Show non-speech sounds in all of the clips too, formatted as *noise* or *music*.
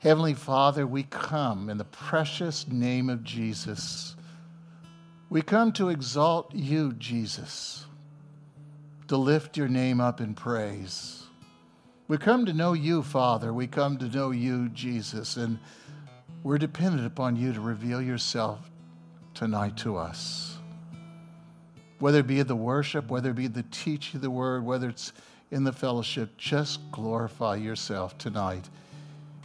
Heavenly Father, we come in the precious name of Jesus. We come to exalt you, Jesus, to lift your name up in praise. We come to know you, Father. We come to know you, Jesus, and we're dependent upon you to reveal yourself tonight to us. Whether it be the worship, whether it be the teaching of the word, whether it's in the fellowship, just glorify yourself tonight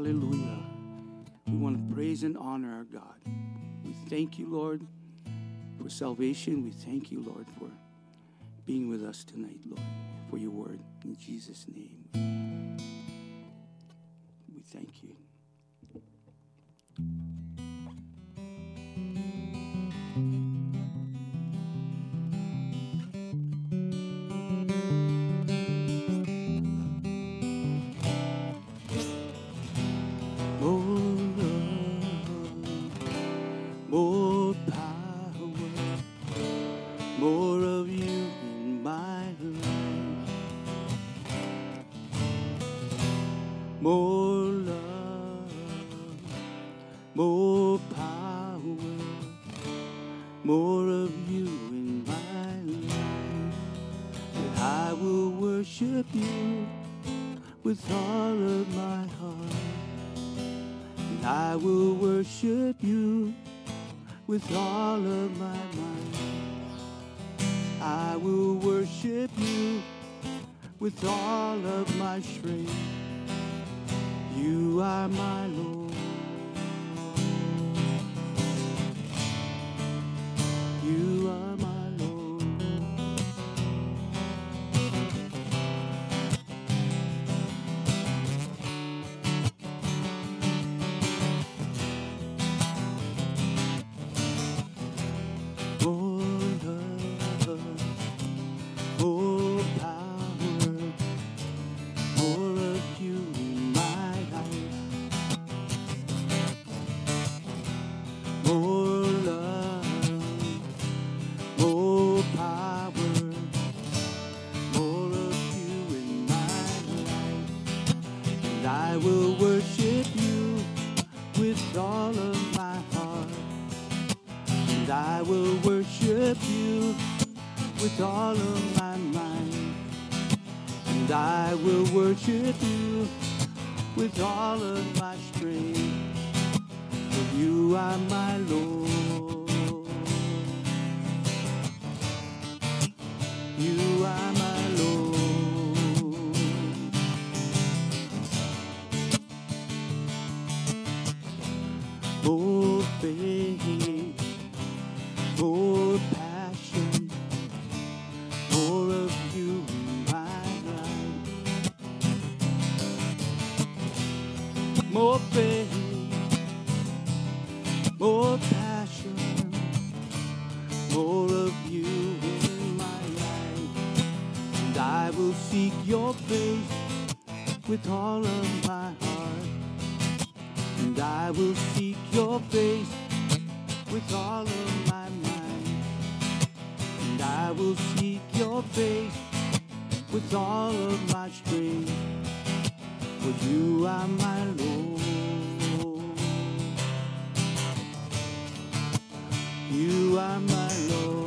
Hallelujah. We want to praise and honor our God. We thank you, Lord, for salvation. We thank you, Lord, for being with us tonight, Lord, for your word. In Jesus' name, we thank you. your face with all of my strength. For you are my Lord. You are my Lord.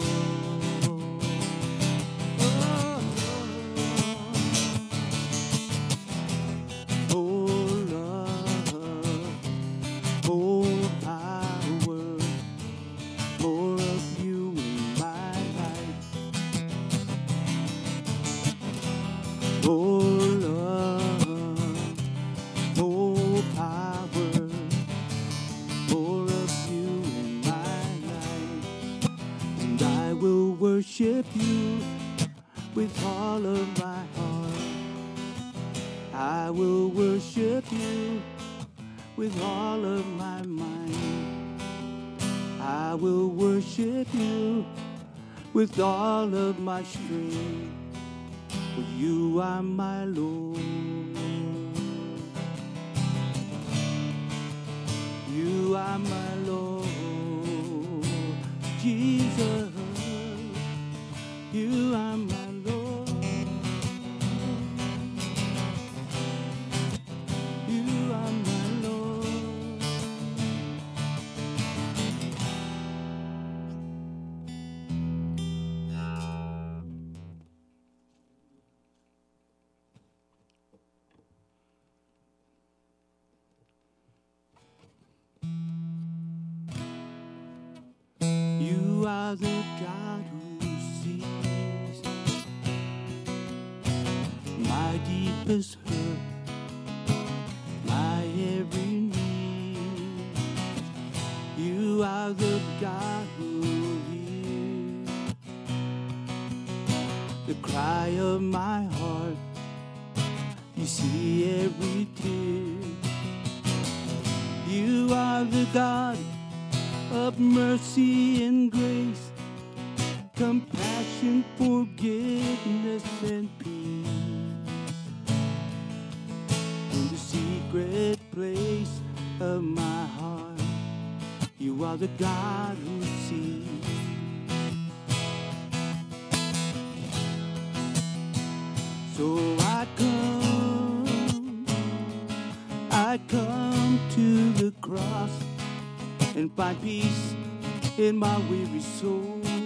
street. my weary soul.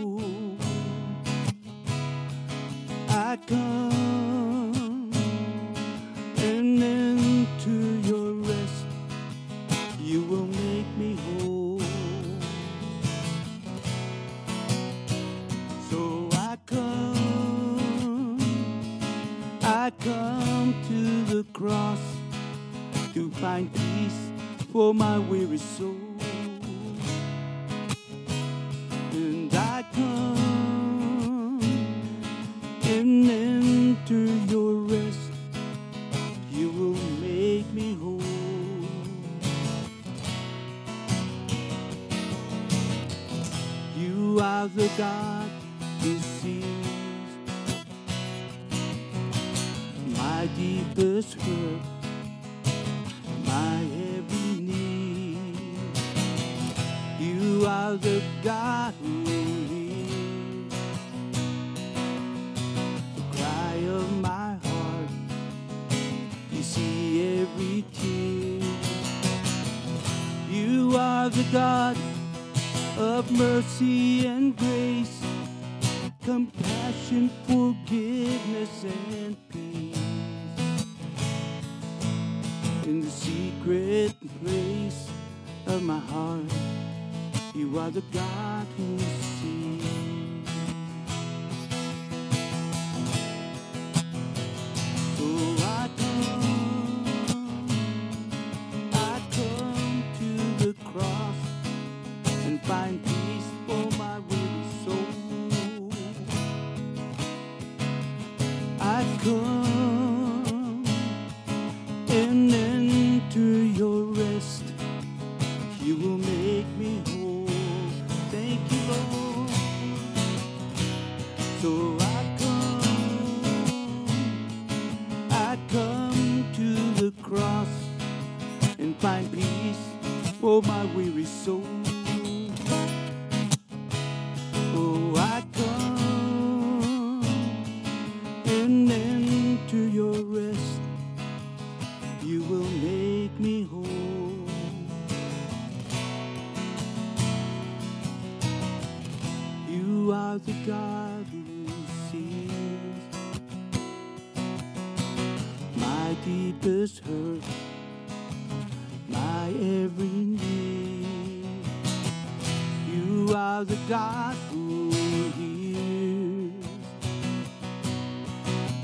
of the God who hears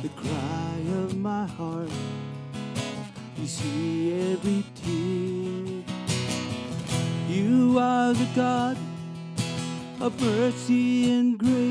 the cry of my heart. You see every tear. You are the God of mercy and grace.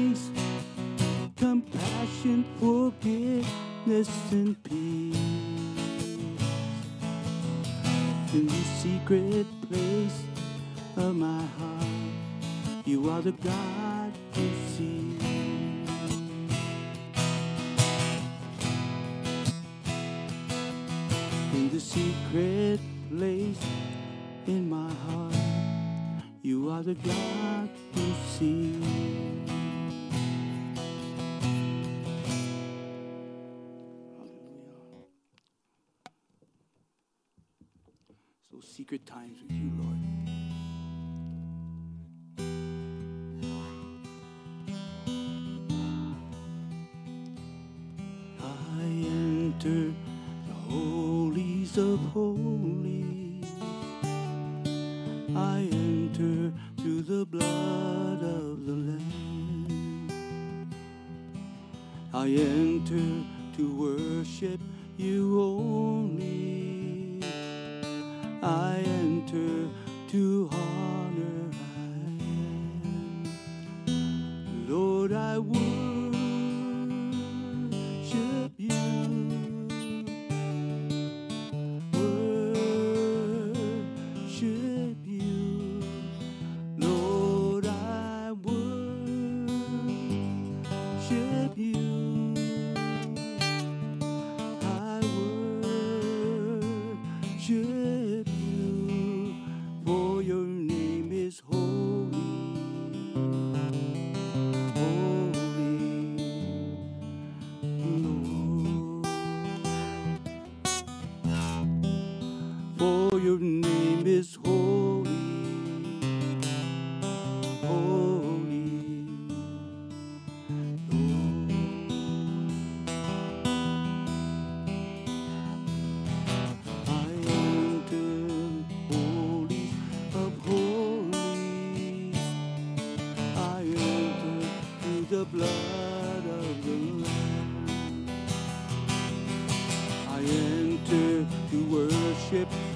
Worship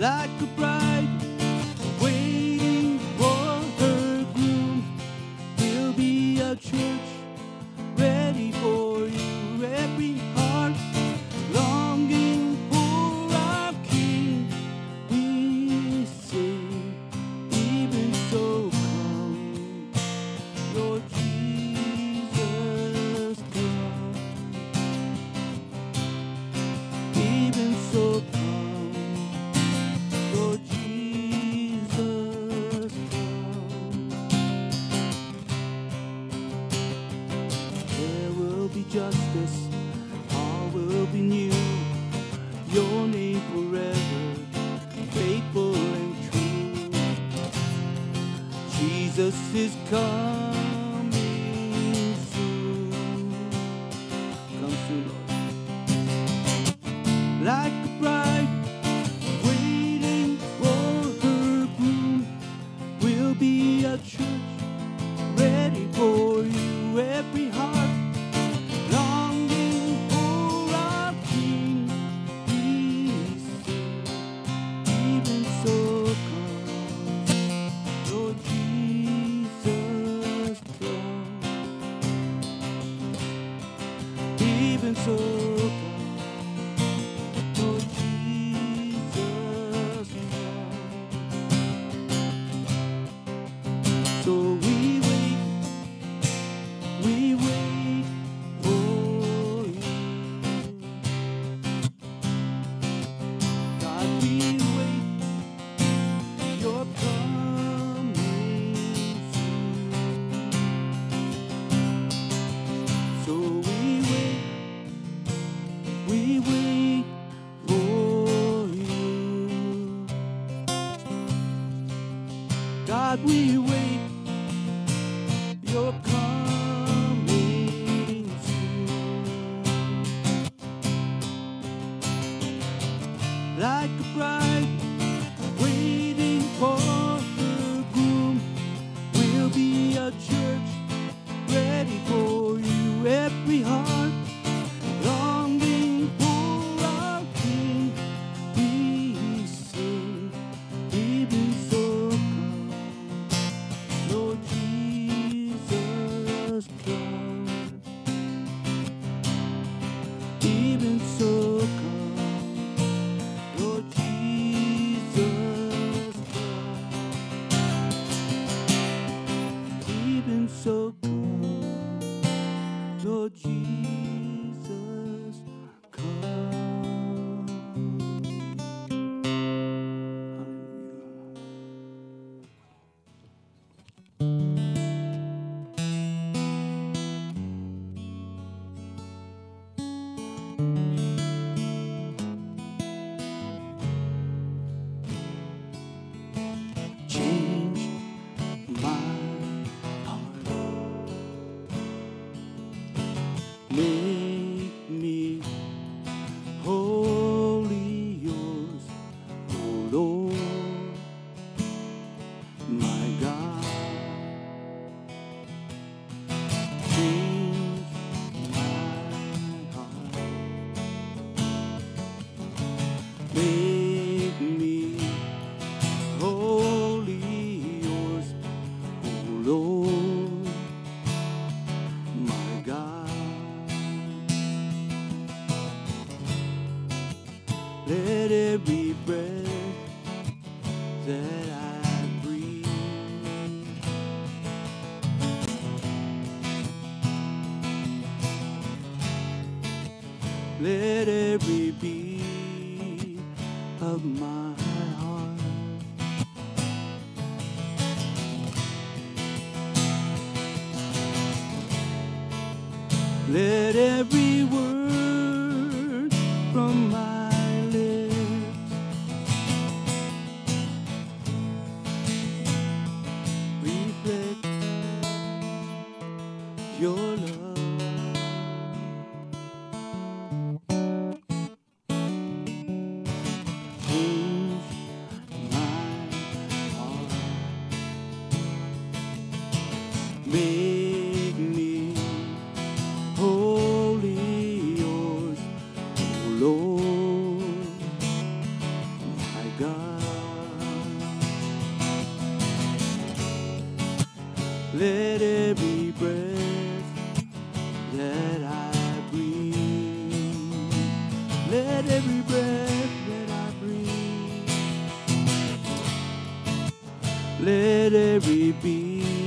Like let every beat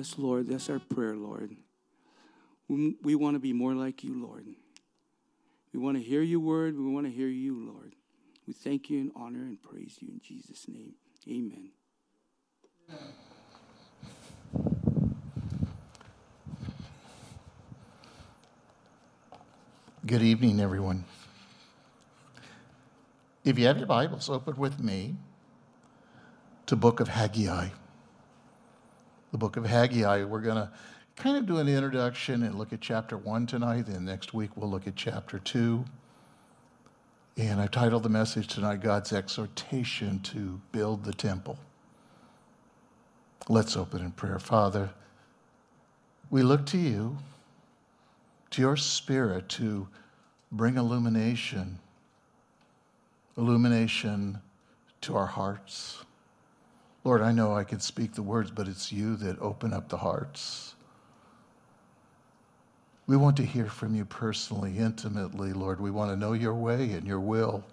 Yes, Lord, that's our prayer, Lord. We want to be more like you, Lord. We want to hear your word. We want to hear you, Lord. We thank you and honor and praise you in Jesus' name. Amen. Good evening, everyone. If you have your Bibles, open with me to book of Haggai. The book of Haggai, we're going to kind of do an introduction and look at chapter 1 tonight, and next week we'll look at chapter 2. And I've titled the message tonight God's Exhortation to Build the Temple. Let's open in prayer. Father, we look to you, to your spirit to bring illumination, illumination to our hearts. Lord, I know I can speak the words, but it's you that open up the hearts. We want to hear from you personally, intimately, Lord. We want to know your way and your will.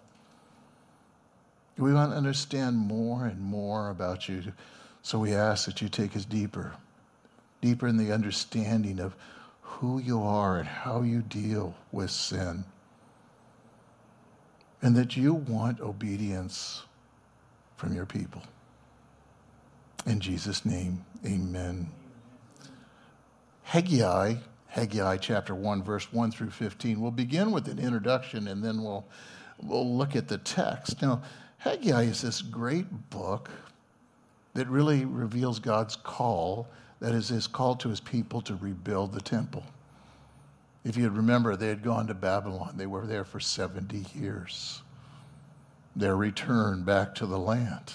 We want to understand more and more about you. So we ask that you take us deeper, deeper in the understanding of who you are and how you deal with sin. And that you want obedience from your people. In Jesus' name, amen. Haggai Haggai chapter 1, verse 1 through 15. We'll begin with an introduction and then we'll, we'll look at the text. Now, Haggai is this great book that really reveals God's call, that is, his call to his people to rebuild the temple. If you remember, they had gone to Babylon, they were there for 70 years. Their return back to the land.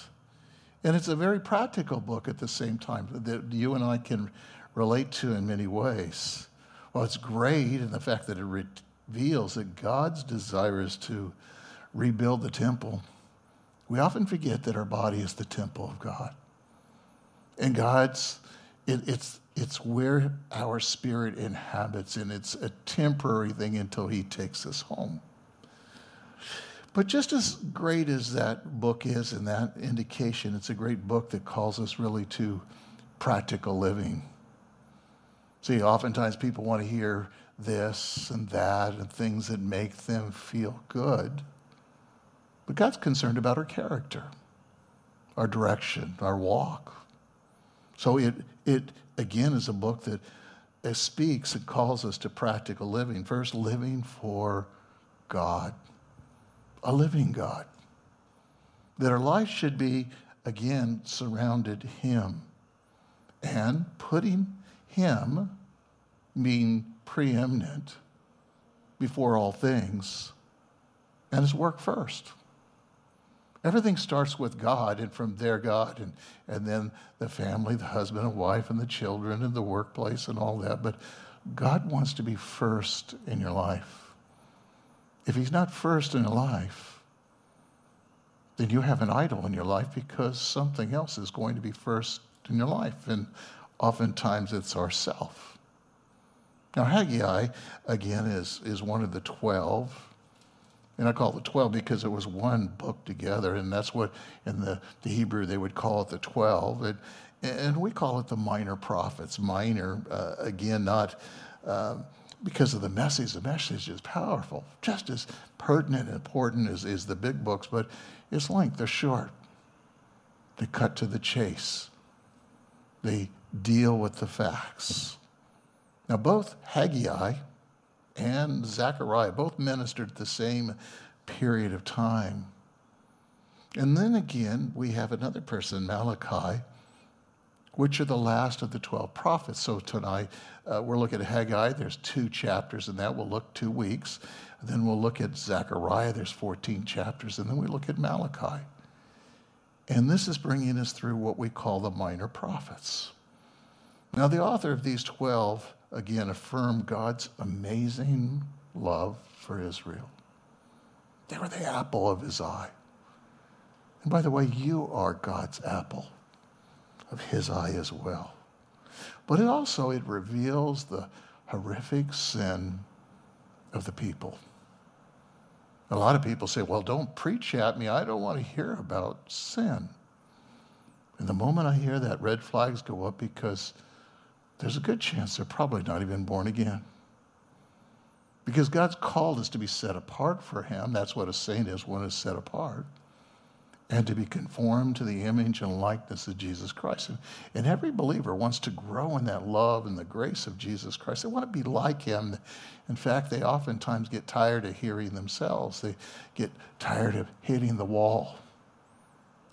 And it's a very practical book at the same time that you and I can relate to in many ways. Well, it's great in the fact that it reveals that God's desire is to rebuild the temple. We often forget that our body is the temple of God. And God's, it, it's, it's where our spirit inhabits, and it's a temporary thing until He takes us home. But just as great as that book is and that indication, it's a great book that calls us really to practical living. See, oftentimes people want to hear this and that and things that make them feel good. But God's concerned about our character, our direction, our walk. So it, it again, is a book that speaks and calls us to practical living. First, living for God, a living God. That our life should be, again, surrounded Him and putting him being preeminent before all things and his work first. Everything starts with God, and from there, God, and, and then the family, the husband and wife, and the children, and the workplace, and all that. But God wants to be first in your life. If He's not first in your life, then you have an idol in your life because something else is going to be first in your life. And oftentimes it's ourself. Now, Haggai, again, is, is one of the 12. And I call it the 12 because it was one book together, and that's what in the, the Hebrew they would call it the 12. And, and we call it the minor prophets. Minor, uh, again, not uh, because of the message. The message is powerful, just as pertinent and important as, as the big books, but its length, they're short. They cut to the chase. They deal with the facts. Now, both Haggai and Zechariah both ministered at the same period of time. And then again, we have another person, Malachi, which are the last of the 12 prophets. So tonight, uh, we're looking at Haggai. There's two chapters in that. We'll look two weeks. Then we'll look at Zechariah. There's 14 chapters. And then we look at Malachi. And this is bringing us through what we call the minor prophets. Now, the author of these 12 again affirm God's amazing love for Israel. They were the apple of his eye. And by the way, you are God's apple of his eye as well. But it also it reveals the horrific sin of the people. A lot of people say, well, don't preach at me. I don't want to hear about sin. And the moment I hear that, red flags go up because there's a good chance they're probably not even born again. Because God's called us to be set apart for Him. That's what a saint is, one is set apart. And to be conformed to the image and likeness of Jesus Christ. And, and every believer wants to grow in that love and the grace of Jesus Christ. They want to be like Him. In fact, they oftentimes get tired of hearing themselves, they get tired of hitting the wall.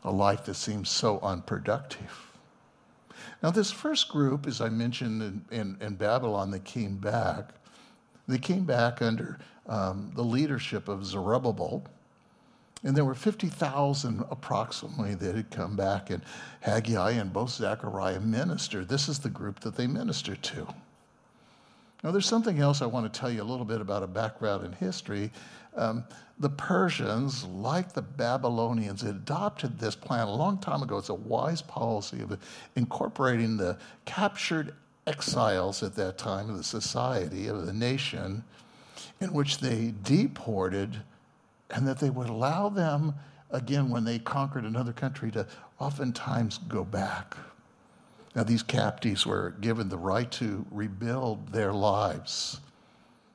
A life that seems so unproductive. Now, this first group, as I mentioned in, in, in Babylon, they came back, they came back under um, the leadership of Zerubbabel. And there were 50,000 approximately that had come back, and Haggai and both Zechariah ministered. This is the group that they ministered to. Now, there's something else I want to tell you a little bit about a background in history. Um, the Persians, like the Babylonians, adopted this plan a long time ago. It's a wise policy of incorporating the captured exiles at that time of the society, of the nation, in which they deported, and that they would allow them, again, when they conquered another country, to oftentimes go back. Now, these captives were given the right to rebuild their lives.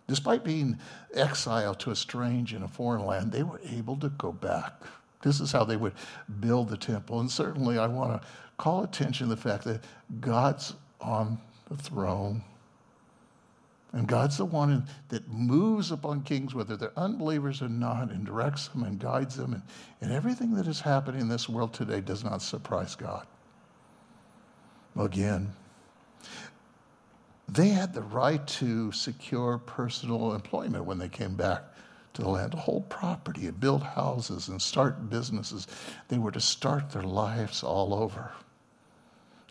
Despite being exiled to a strange and a foreign land, they were able to go back. This is how they would build the temple. And certainly, I want to call attention to the fact that God's on the throne. And God's the one that moves upon kings, whether they're unbelievers or not, and directs them and guides them. And, and everything that is happening in this world today does not surprise God. Again, they had the right to secure personal employment when they came back to the land, to hold property and build houses and start businesses. They were to start their lives all over.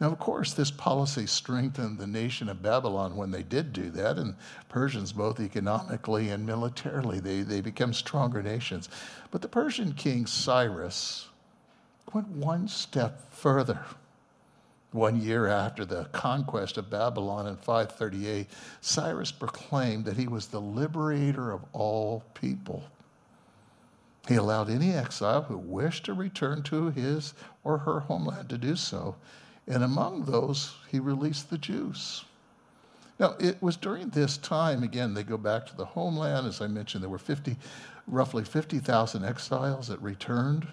Now, of course, this policy strengthened the nation of Babylon when they did do that, and Persians, both economically and militarily, they, they became stronger nations. But the Persian king Cyrus went one step further. One year after the conquest of Babylon in 538, Cyrus proclaimed that he was the liberator of all people. He allowed any exile who wished to return to his or her homeland to do so. And among those, he released the Jews. Now, it was during this time, again, they go back to the homeland. As I mentioned, there were 50, roughly 50,000 exiles that returned.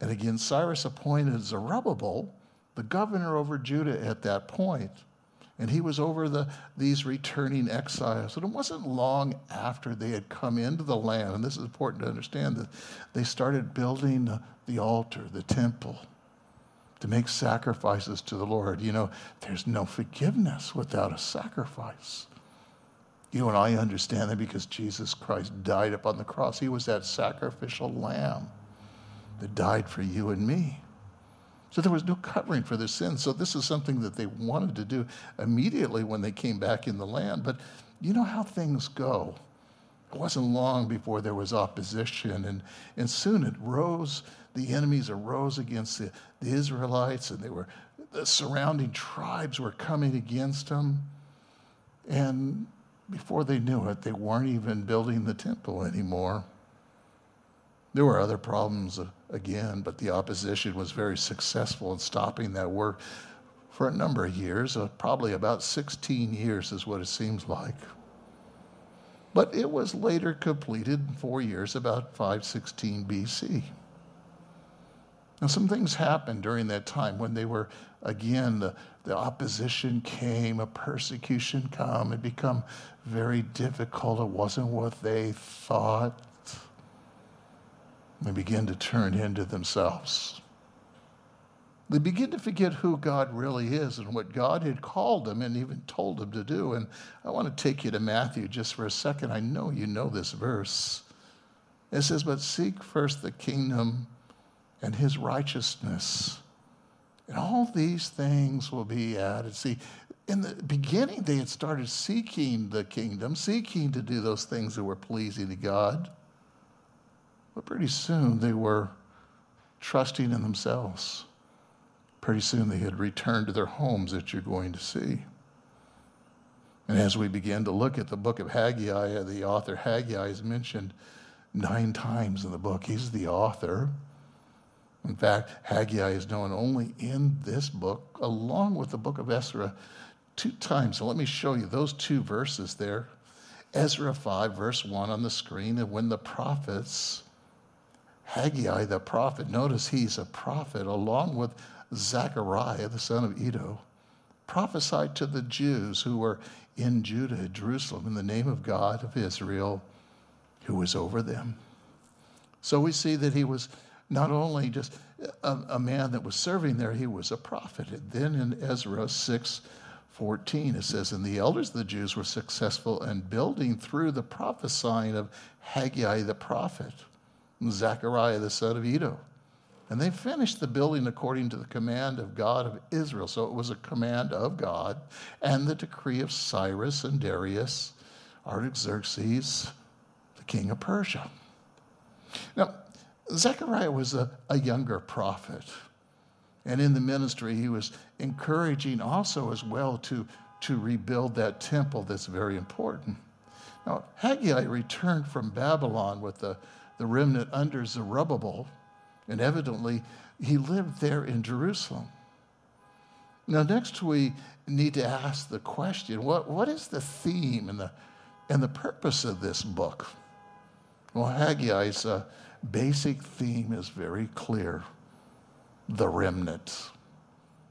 And again, Cyrus appointed Zerubbabel, the governor over Judah at that point, and he was over the, these returning exiles. And it wasn't long after they had come into the land, and this is important to understand, that they started building the altar, the temple to make sacrifices to the Lord. You know, there's no forgiveness without a sacrifice. You and I understand that because Jesus Christ died upon the cross. He was that sacrificial lamb that died for you and me. So there was no covering for their sins. So this is something that they wanted to do immediately when they came back in the land. But you know how things go. It wasn't long before there was opposition, and, and soon it rose the enemies arose against the, the Israelites, and they were the surrounding tribes were coming against them. And before they knew it, they weren't even building the temple anymore. There were other problems uh, again, but the opposition was very successful in stopping that work for a number of years, uh, probably about 16 years is what it seems like. But it was later completed in four years, about 516 BC. Now, some things happened during that time when they were, again, the, the opposition came, a persecution come, it become very difficult. It wasn't what they thought. They begin to turn into themselves. They begin to forget who God really is and what God had called them and even told them to do. And I want to take you to Matthew just for a second. I know you know this verse. It says, But seek first the kingdom and his righteousness. And all these things will be added. See, in the beginning, they had started seeking the kingdom, seeking to do those things that were pleasing to God. But pretty soon they were trusting in themselves. Pretty soon they had returned to their homes that you're going to see. And as we begin to look at the book of Haggai, the author Haggai is mentioned nine times in the book. He's the author. In fact, Haggai is known only in this book, along with the book of Ezra, two times. So let me show you those two verses there. Ezra 5, verse 1 on the screen, and when the prophets, Haggai the prophet, notice he's a prophet, along with Zechariah, the son of Iddo, prophesied to the Jews who were in Judah, Jerusalem, in the name of God of Israel, who was over them. So we see that he was not only just a, a, man that was serving there, he was a prophet. And then in Ezra 6 14, it says, And the elders of the Jews were successful in building through the prophesying of Haggai the prophet, Zechariah the son of Iddo. And they finished the building according to the command of God of Israel. So it was a command of God and the decree of Cyrus and Darius, Artaxerxes, the king of Persia. Now, Zechariah was a, a younger prophet. And in the ministry, he was encouraging also as well to, to rebuild that temple that's very important. Now, Haggai returned from Babylon with the, the remnant under Zerubbabel, and evidently he lived there in Jerusalem. Now, next we need to ask the question what, what is the theme and the, and the purpose of this book? Well, Haggai's uh, basic theme is very clear the remnant.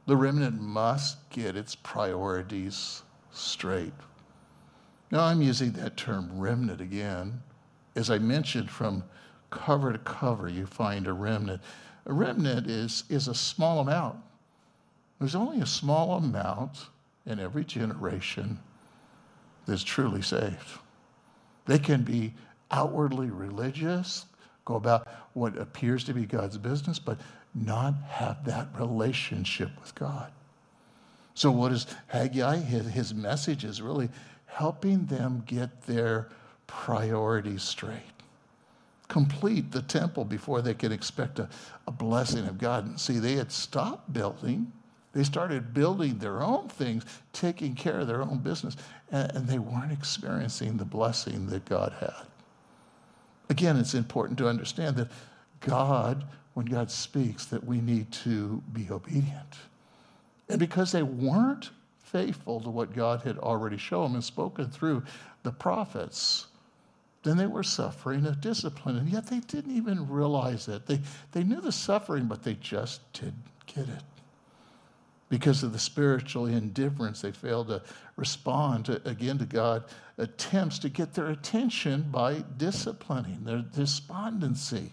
The remnant must get its priorities straight. Now, I'm using that term remnant again. As I mentioned, from cover to cover, you find a remnant. A remnant is, is a small amount. There's only a small amount in every generation that's truly saved. They can be outwardly religious, go about what appears to be God's business, but not have that relationship with God. So, what is Haggai? His, his message is really helping them get their priorities straight. Complete the temple before they could expect a, a blessing of God. And see, they had stopped building. They started building their own things, taking care of their own business, and, and they weren't experiencing the blessing that God had. Again, it's important to understand that God, when God speaks, that we need to be obedient. And because they weren't faithful to what God had already shown and spoken through the prophets, then they were suffering a discipline. And yet they didn't even realize it. They, they knew the suffering, but they just didn't get it. Because of the spiritual indifference, they failed to respond to, again to God attempts to get their attention by disciplining their despondency.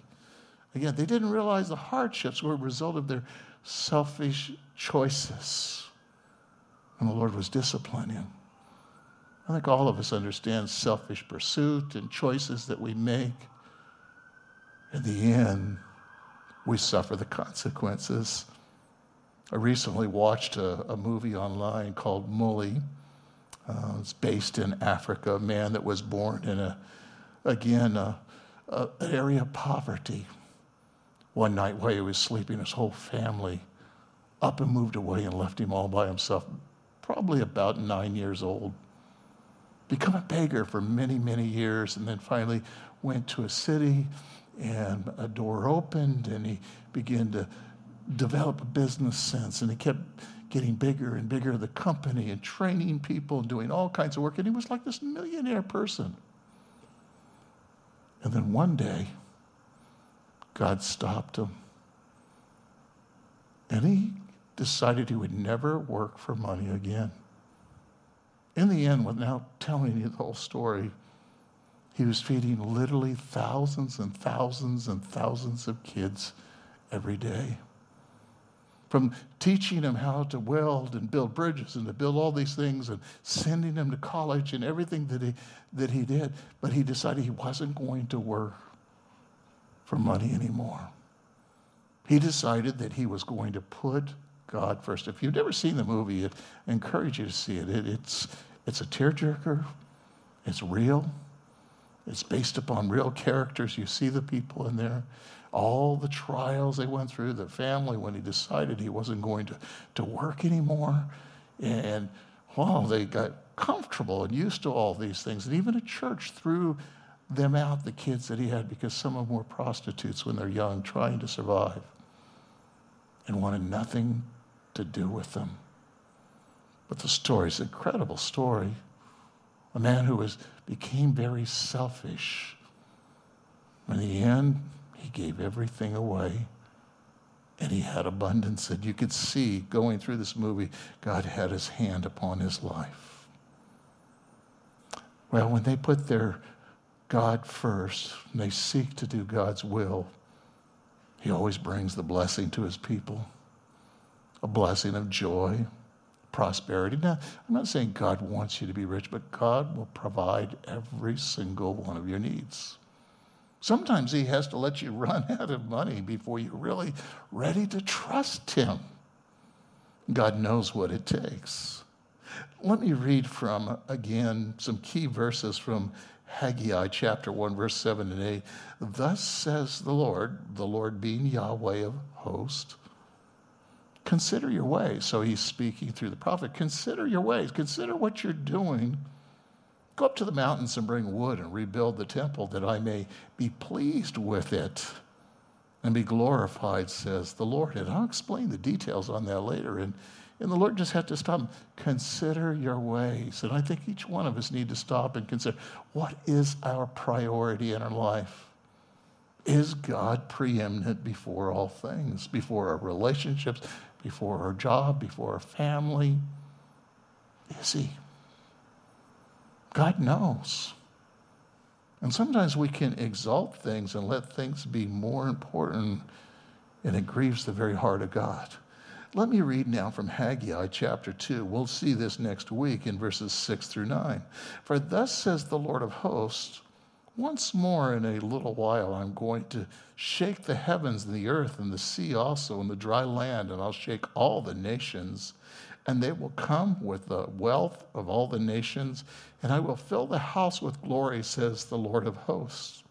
Again, they didn't realize the hardships were a result of their selfish choices. And the Lord was disciplining. I think all of us understand selfish pursuit and choices that we make. In the end, we suffer the consequences. I recently watched a, a movie online called Mully. Uh, it's based in Africa, a man that was born in a, again, a, a, an area of poverty. One night while he was sleeping, his whole family up and moved away and left him all by himself, probably about nine years old. Become a beggar for many, many years, and then finally went to a city, and a door opened, and he began to develop a business sense, and he kept getting bigger and bigger, the company, and training people and doing all kinds of work. And he was like this millionaire person. And then one day, God stopped him. And he decided he would never work for money again. In the end, without telling you the whole story, he was feeding literally thousands and thousands and thousands of kids every day from teaching him how to weld and build bridges and to build all these things and sending him to college and everything that he, that he did. But he decided he wasn't going to work for money anymore. He decided that he was going to put God first. If you've never seen the movie, I encourage you to see it. it it's, it's a tearjerker, it's real, it's based upon real characters. You see the people in there all the trials they went through, the family when he decided he wasn't going to, to work anymore. And wow, they got comfortable and used to all these things. And even a church threw them out, the kids that he had, because some of them were prostitutes when they're young, trying to survive, and wanted nothing to do with them. But the story is an incredible story. a man who was, became very selfish. In the end, he gave everything away and he had abundance. And you could see going through this movie, God had his hand upon his life. Well, when they put their God first and they seek to do God's will, he always brings the blessing to his people a blessing of joy, prosperity. Now, I'm not saying God wants you to be rich, but God will provide every single one of your needs. Sometimes He has to let you *laughs* run out of money before you're really ready to trust Him. God knows what it takes. Let me read from, again, some key verses from Haggai chapter 1, verse 7 and 8. Thus says the Lord, the Lord being Yahweh of hosts, consider your ways. So he's speaking through the prophet. Consider your ways. Consider what you're doing Go up to the mountains and bring wood and rebuild the temple that I may be pleased with it and be glorified, says the Lord. And I'll explain the details on that later. And, and the Lord just had to stop. Consider your ways. And I think each one of us need to stop and consider what is our priority in our life? Is God preeminent before all things, before our relationships, before our job, before our family? Is He? God knows. And sometimes we can exalt things and let things be more important, and it grieves the very heart of God. Let me read now from Haggai chapter 2. We'll see this next week in verses 6 through 9. For thus says the Lord of hosts, once more in a little while I'm going to shake the heavens and the earth and the sea also and the dry land, and I'll shake all the nations and they will come with the wealth of all the nations, and I will fill the house with glory, says the Lord of hosts.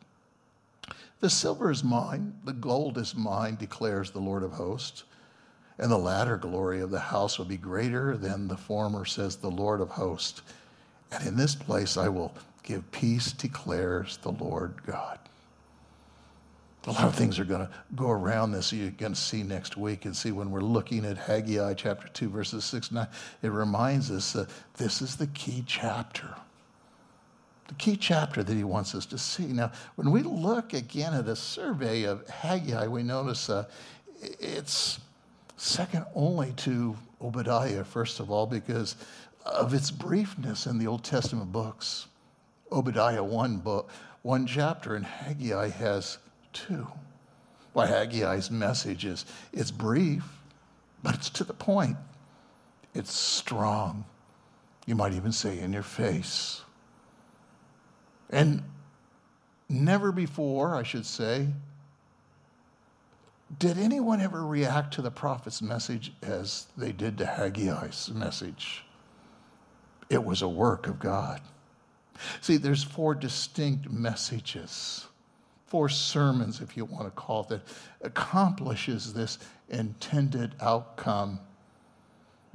The silver is mine, the gold is mine, declares the Lord of hosts. And the latter glory of the house will be greater than the former, says the Lord of hosts. And in this place I will give peace, declares the Lord God. A lot of things are going to go around this. You're going to see next week and see when we're looking at Haggai chapter 2, verses 6 9. It reminds us that this is the key chapter. The key chapter that he wants us to see. Now, when we look again at a survey of Haggai, we notice uh, it's second only to Obadiah, first of all, because of its briefness in the Old Testament books. Obadiah, one book, one chapter, and Haggai has too. Why Haggai's message is it's brief, but it's to the point. It's strong. You might even say in your face. And never before, I should say, did anyone ever react to the prophet's message as they did to Haggai's message? It was a work of God. See, there's four distinct messages four sermons, if you want to call it, that accomplishes this intended outcome,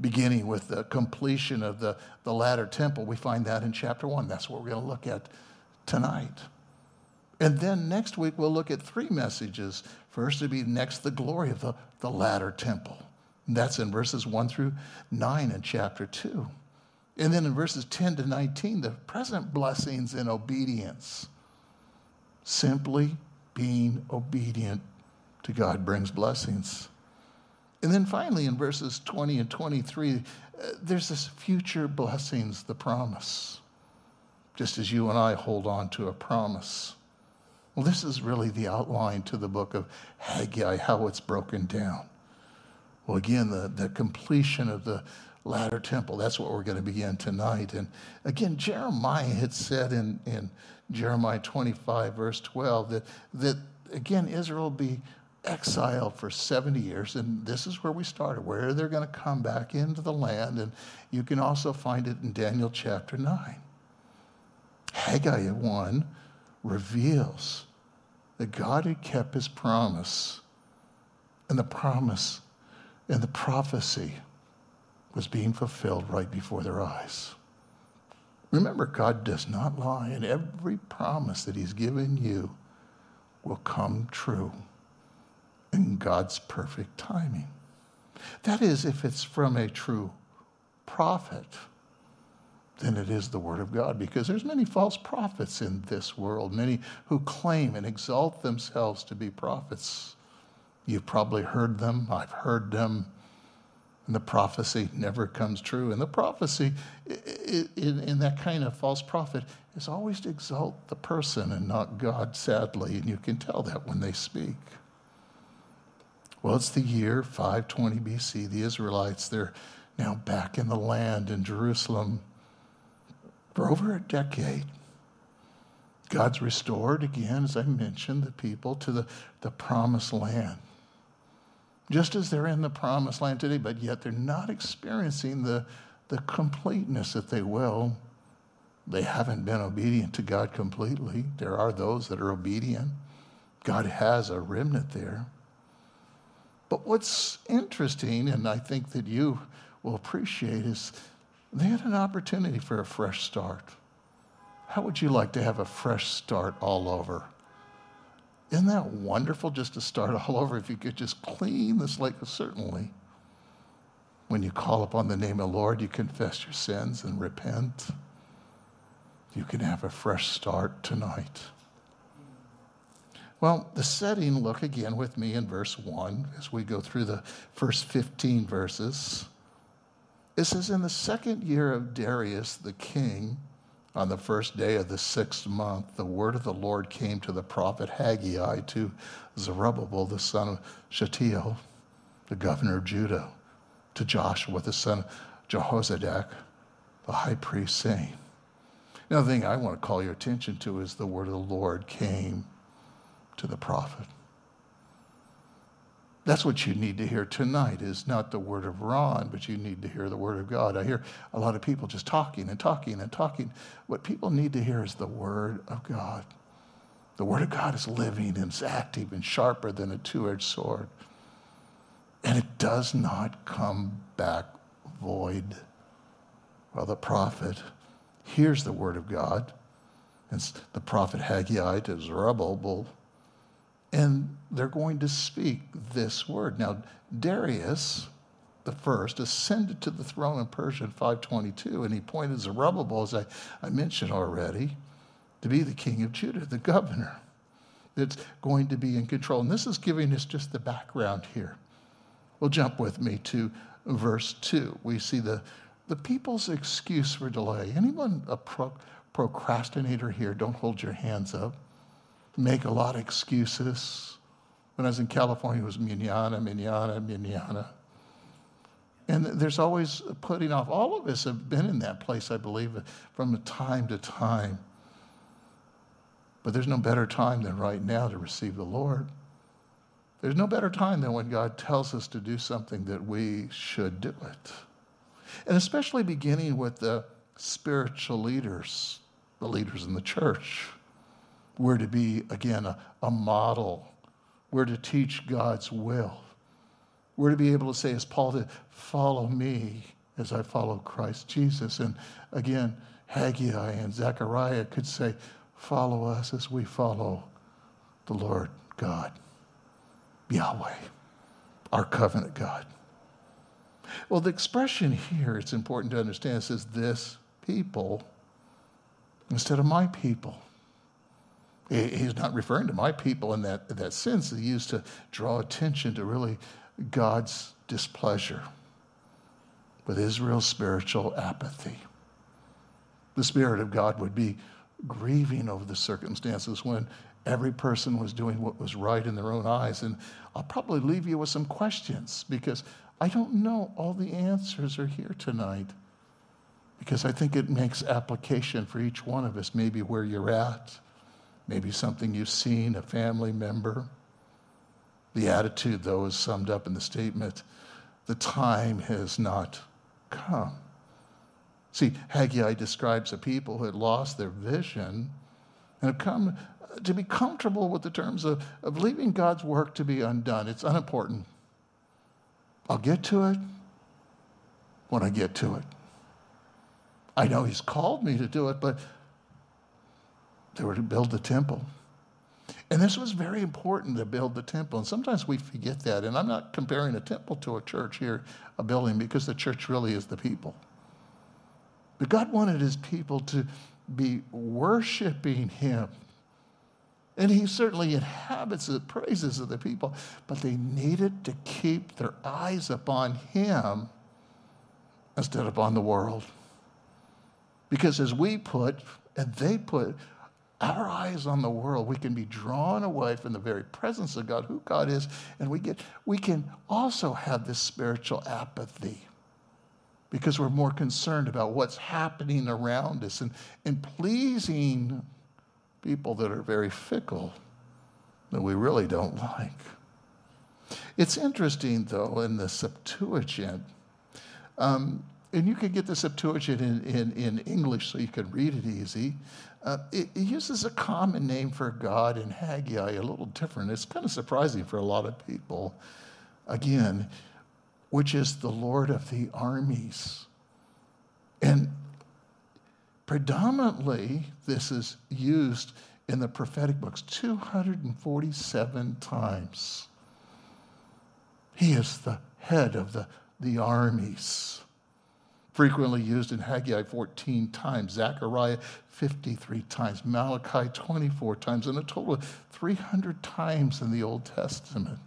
beginning with the completion of the, the latter temple. We find that in chapter one. That's what we're going to look at tonight. And then next week, we'll look at three messages. First, to be next the glory of the, the latter temple. And that's in verses 1 through 9 in chapter 2. And then in verses 10 to 19, the present blessings and obedience Simply being obedient to God brings blessings. And then finally, in verses 20 and 23, uh, there's this future blessings, the promise, just as you and I hold on to a promise. Well, this is really the outline to the book of Haggai, how it's broken down. Well, again, the, the completion of the latter temple, that's what we're going to begin tonight. And again, Jeremiah had said in, in Jeremiah 25, verse 12, that, that again, Israel will be exiled for 70 years. And this is where we started, where they're going to come back into the land. And you can also find it in Daniel chapter 9. Haggai 1 reveals that God had kept his promise, and the promise and the prophecy was being fulfilled right before their eyes. Remember, God does not lie, and every promise that He's given you will come true in God's perfect timing. That is, if it's from a true prophet. than it is the Word of God because there's many false prophets in this world, many who claim and exalt themselves to be prophets. You've probably heard them, I've heard them, and the prophecy never comes true. And the prophecy in, that kind of false prophet is always to exalt the person and not God, sadly, and you can tell that when they speak. Well, it's the year 520 BC. The Israelites, they're now back in the land in Jerusalem for over a decade. God's restored again, as I mentioned, the people to the, the promised land. Just as they're in the promised land today, but yet they're not experiencing the, the completeness that they will. They haven't been obedient to God completely. There are those that are obedient. God has a remnant there. But what's interesting, and I think that you will appreciate, is they had an opportunity for a fresh start. How would you like to have a fresh start all over? Isn't that wonderful just to start *laughs* all over if you could just clean the slate? Certainly. When you call upon the name of the Lord, you confess your sins and repent. You can have a fresh start tonight. Well, the setting, look again with me in verse 1 as we go through the first 15 verses. It says, In the second year of Darius the king, on the first day of the sixth month, the word of the Lord came to the prophet Haggai to Zerubbabel, the son of Shealtiel, the governor of Judah, to Joshua, the son of Jehozadak, the high priest, saying, Now, the thing I want to call your attention to is the word of the Lord came to the prophet. That's what you need to hear tonight is not the word of Ron, but you need to hear the word of God. I hear a lot of people just talking and talking and talking. What people need to hear is the word of God. The word of God is living and it's active and sharper than a two-edged sword. And it does not come back void. Well, the prophet hears the word of God. And the prophet Haggai to Zerubbabel and they're going to speak this word. Now, Darius the first ascended to the throne in Persia in 522, and he appointed Zerubbabel, as I, I mentioned already, to be the king of Judah, the governor that's going to be in control. And this is giving us just the background here. Well, jump with me to verse 2. We see the, the people's excuse for delay. Anyone a pro- procrastinator here? Don't hold your hands up make a lot of excuses. When I was in California, it was manana, manana, manana. And there's always putting off. All of us have been in that place, I believe, from time to time. But there's no better time than right now to receive the Lord. There's no better time than when God tells us to do something that we should do it. And especially beginning with the spiritual leaders, the leaders in the church. We're to be, again, a, a model. We're to teach God's will. We're to be able to say, as Paul did, follow me as I follow Christ Jesus. And again, Haggai and Zechariah could say, follow us as we follow the Lord God, Yahweh, our covenant God. Well, the expression here, it's important to understand, says this people instead of my people. He's not referring to my people in that, that sense. He used to draw attention to really God's displeasure with Israel's spiritual apathy. The Spirit of God would be grieving over the circumstances when every person was doing what was right in their own eyes. And I'll probably leave you with some questions because I don't know all the answers are here tonight. Because I think it makes application for each one of us, maybe where you're at maybe something you've seen, a family member. The attitude, though, is summed up in the statement the time has not come. See, Haggai describes a people who had lost their vision and have come to be comfortable with the terms of, of leaving God's work to be undone. It's unimportant. I'll get to it when I get to it. I know He's called me to do it, but they were to build the temple. And this was very important to build the temple. And sometimes we forget that. And I'm not comparing a temple to a church here, a building, because the church really is the people. But God wanted his people to be worshiping him. And he certainly inhabits the praises of the people, but they needed to keep their eyes upon him instead of on the world. Because as we put, and they put, our eyes on the world, we can be drawn away from the very presence of God, who God is, and we get we can also have this spiritual apathy because we're more concerned about what's happening around us and, and pleasing people that are very fickle that we really don't like. It's interesting, though, in the Septuagint, um, and you can get the Septuagint in, in, in English so you can read it easy. Uh, it, it, uses a common name for God in Haggai, a little different. It's kind of surprising for a lot of people. Again, which is the Lord of the armies. And predominantly, this is used in the prophetic books 247 times. He is the head of the, the armies. Frequently used in Haggai 14 times, Zechariah 53 times, Malachi 24 times, and a total of 300 times in the Old Testament.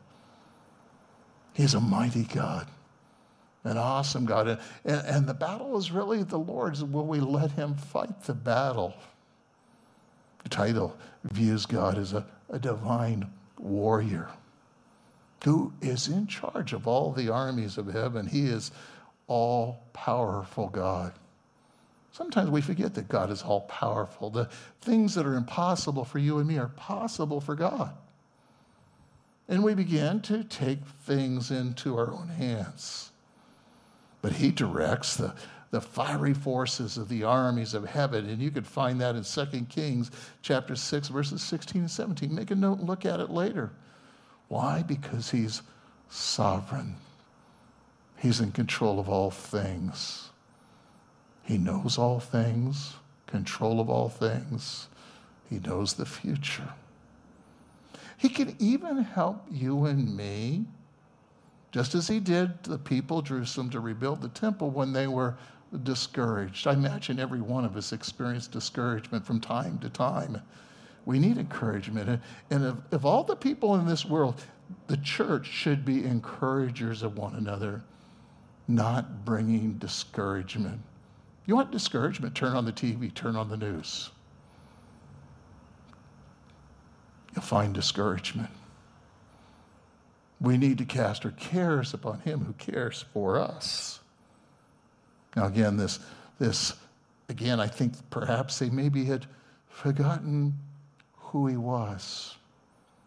He's a mighty God, an awesome God. And, and the battle is really the Lord's. Will we let Him fight the battle? The title views God as a, a divine warrior who is in charge of all the armies of heaven. He is all powerful God. Sometimes we forget that God is all powerful. The things that are impossible for you and me are possible for God. And we begin to take things into our own hands. But He directs the, the fiery forces of the armies of heaven. And you could find that in 2 Kings chapter 6, verses 16 and 17. Make a note and look at it later. Why? Because He's sovereign. He's in control of all things. He knows all things, control of all things. He knows the future. He can even help you and me, just as he did the people of Jerusalem to rebuild the temple when they were discouraged. I imagine every one of us experienced discouragement from time to time. We need encouragement. And of, of all the people in this world, the church should be encouragers of one another not bringing discouragement. You want discouragement? Turn on the TV, turn on the news. You'll find discouragement. We need to cast our cares upon Him who cares for us. Now, again, this, this, again, I think perhaps they maybe had forgotten who He was.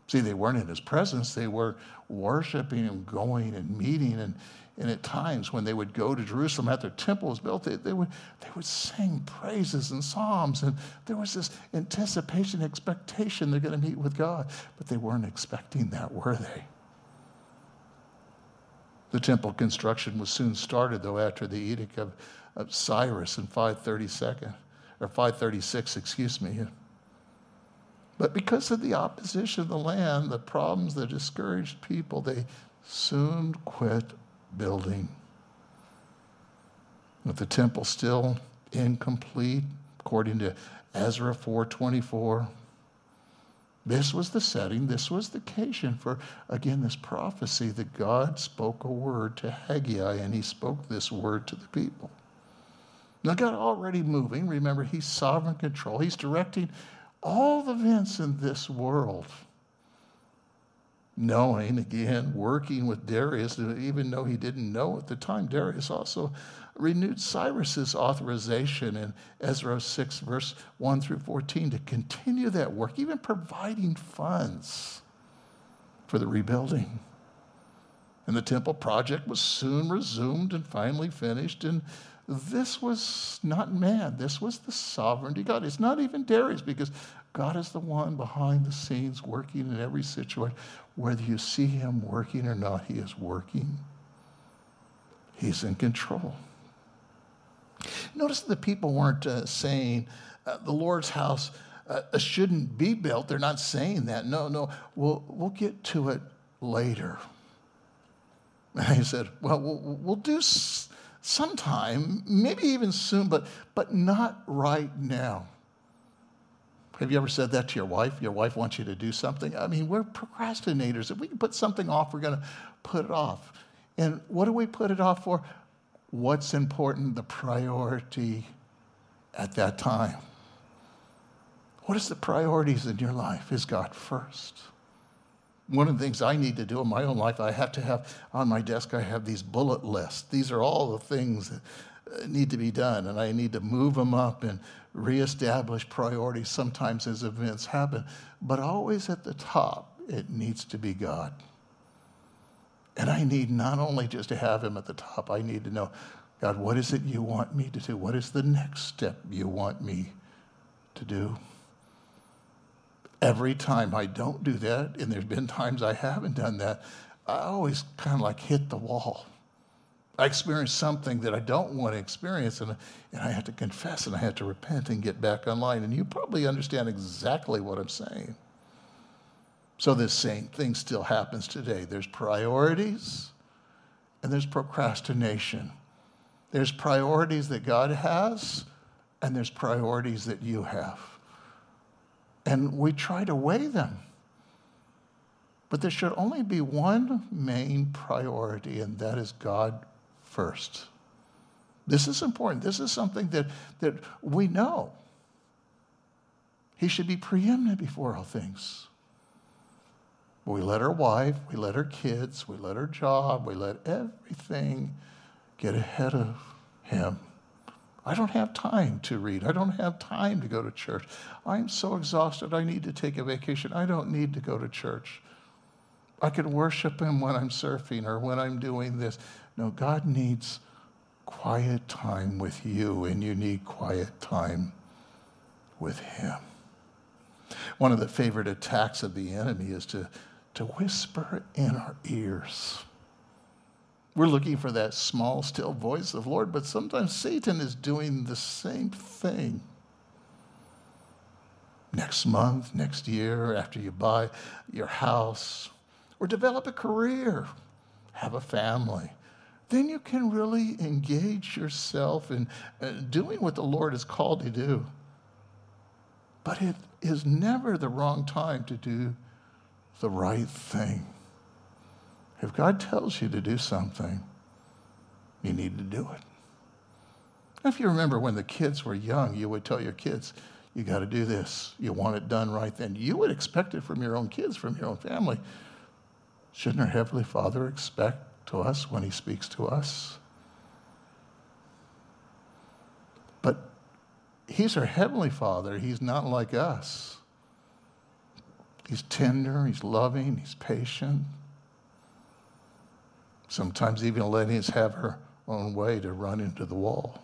See, they weren't in His presence, they were worshiping Him, going and meeting and and at times when they would go to Jerusalem after the temple was built, they, they, would, they would sing praises and psalms. And there was this anticipation, expectation they're going to meet with God. But they weren't expecting that, were they? The temple construction was soon started, though, after the edict of, of Cyrus in 532, or 536, excuse me. But because of the opposition of the land, the problems that discouraged people, they soon quit building. With the temple still incomplete, according to Ezra 424, this was the setting, this was the occasion for, again, this prophecy that God spoke a word to Haggai and he spoke this word to the people. Now, God already moving, remember, he's sovereign control, he's directing all the events in this world knowing, again, working with Darius, even though he didn't know at the time, Darius also renewed Cyrus's authorization in Ezra 6, verse 1 through 14, to continue that work, even providing funds for the rebuilding. And the temple project was soon resumed and finally finished. And this was not man, this was the sovereignty God. It's not even Darius, because God is the one behind the scenes working in every situation. Whether you see him working or not, he is working. He's in control. Notice the people weren't uh, saying uh, the Lord's house uh, shouldn't be built. They're not saying that. No, no, we'll, we'll get to it later. *laughs* And he said, well, we'll, we'll do sometime, maybe even soon, but, but not right now. Have you ever said that to your wife? Your wife wants you to do something. I mean, we're procrastinators. If we can put something off, we're going to put it off. And what do we put it off for? What's important, the priority at that time. What is the priorities in your life? Is God first? One of the things I need to do in my own life, I have to have on my desk, I have these bullet lists. These are all the things that uh, need to be done, and I need to move them up and reestablish priorities sometimes as events happen. But always at the top, it needs to be God. And I need not only just to have Him at the top, I need to know, God, what is it you want me to do? What is the next step you want me to do? Every time I don't do that, and there's been times I haven't done that, I always kind of like hit the wall. I experience something that I don't want to experience, and, and I have to confess and I have to repent and get back online. And you probably understand exactly what I'm saying. So, this same thing still happens today. There's priorities and there's procrastination. There's priorities that God has, and there's priorities that you have. And we try to weigh them. But there should only be one main priority, and that is God first. This is important. This is something that, that we know. He should be preeminent before all things. We let our wife, we let our kids, we let our job, we let everything get ahead of him. I don't have time to read. I don't have time to go to church. I'm so exhausted. I need to take a vacation. I don't need to go to church. I can worship him when I'm surfing or when I'm doing this. No, God needs quiet time with you, and you need quiet time with Him. One of the favorite attacks of the enemy is to, to whisper in our ears. We're looking for that small, still voice of Lord, but sometimes Satan is doing the same thing. Next month, next year, after you buy your house, or develop a career, have a family, then you can really engage yourself in uh, doing what the Lord has called you to do. But it is never the wrong time to do the right thing. If God tells you to do something, you need to do it. If you remember when the kids were young, you would tell your kids, you got to do this. You want it done right then. You would expect it from your own kids, from your own family. Shouldn't our Heavenly Father expect to us when he speaks to us. But he's our heavenly father. He's not like us. He's tender, he's loving, he's patient. Sometimes even letting us have our own way to run into the wall.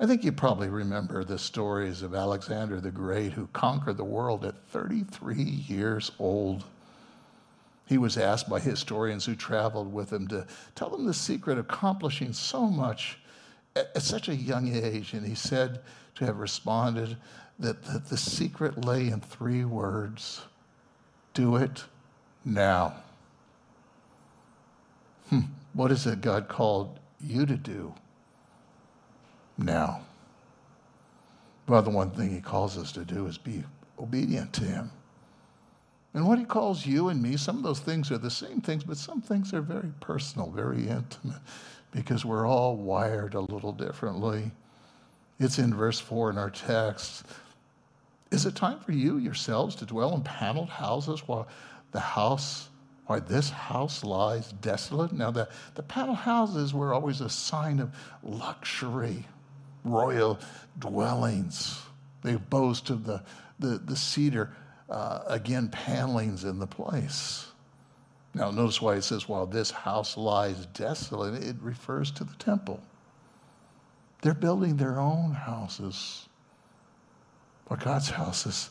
I think you probably remember the stories of Alexander the Great who conquered the world at 33 years old. He was asked by historians who traveled with him to tell them the secret of accomplishing so much at, such a young age. And he said to have responded that, that the secret lay in three words do it now. Hmm. What is it God called you to do now? Well, the one thing he calls us to do is be obedient to him. And what he calls you and me, some of those things are the same things, but some things are very personal, very intimate, because we're all wired a little differently. It's in verse 4 in our text. Is it time for you yourselves to dwell in paneled houses while the house, why this house lies desolate? Now, the, the paneled houses were always a sign of luxury, royal dwellings. They boast of the, the, the cedar uh, again, panelings in the place. Now, notice why it says, while this house lies desolate, it refers to the temple. They're building their own houses, but God's house is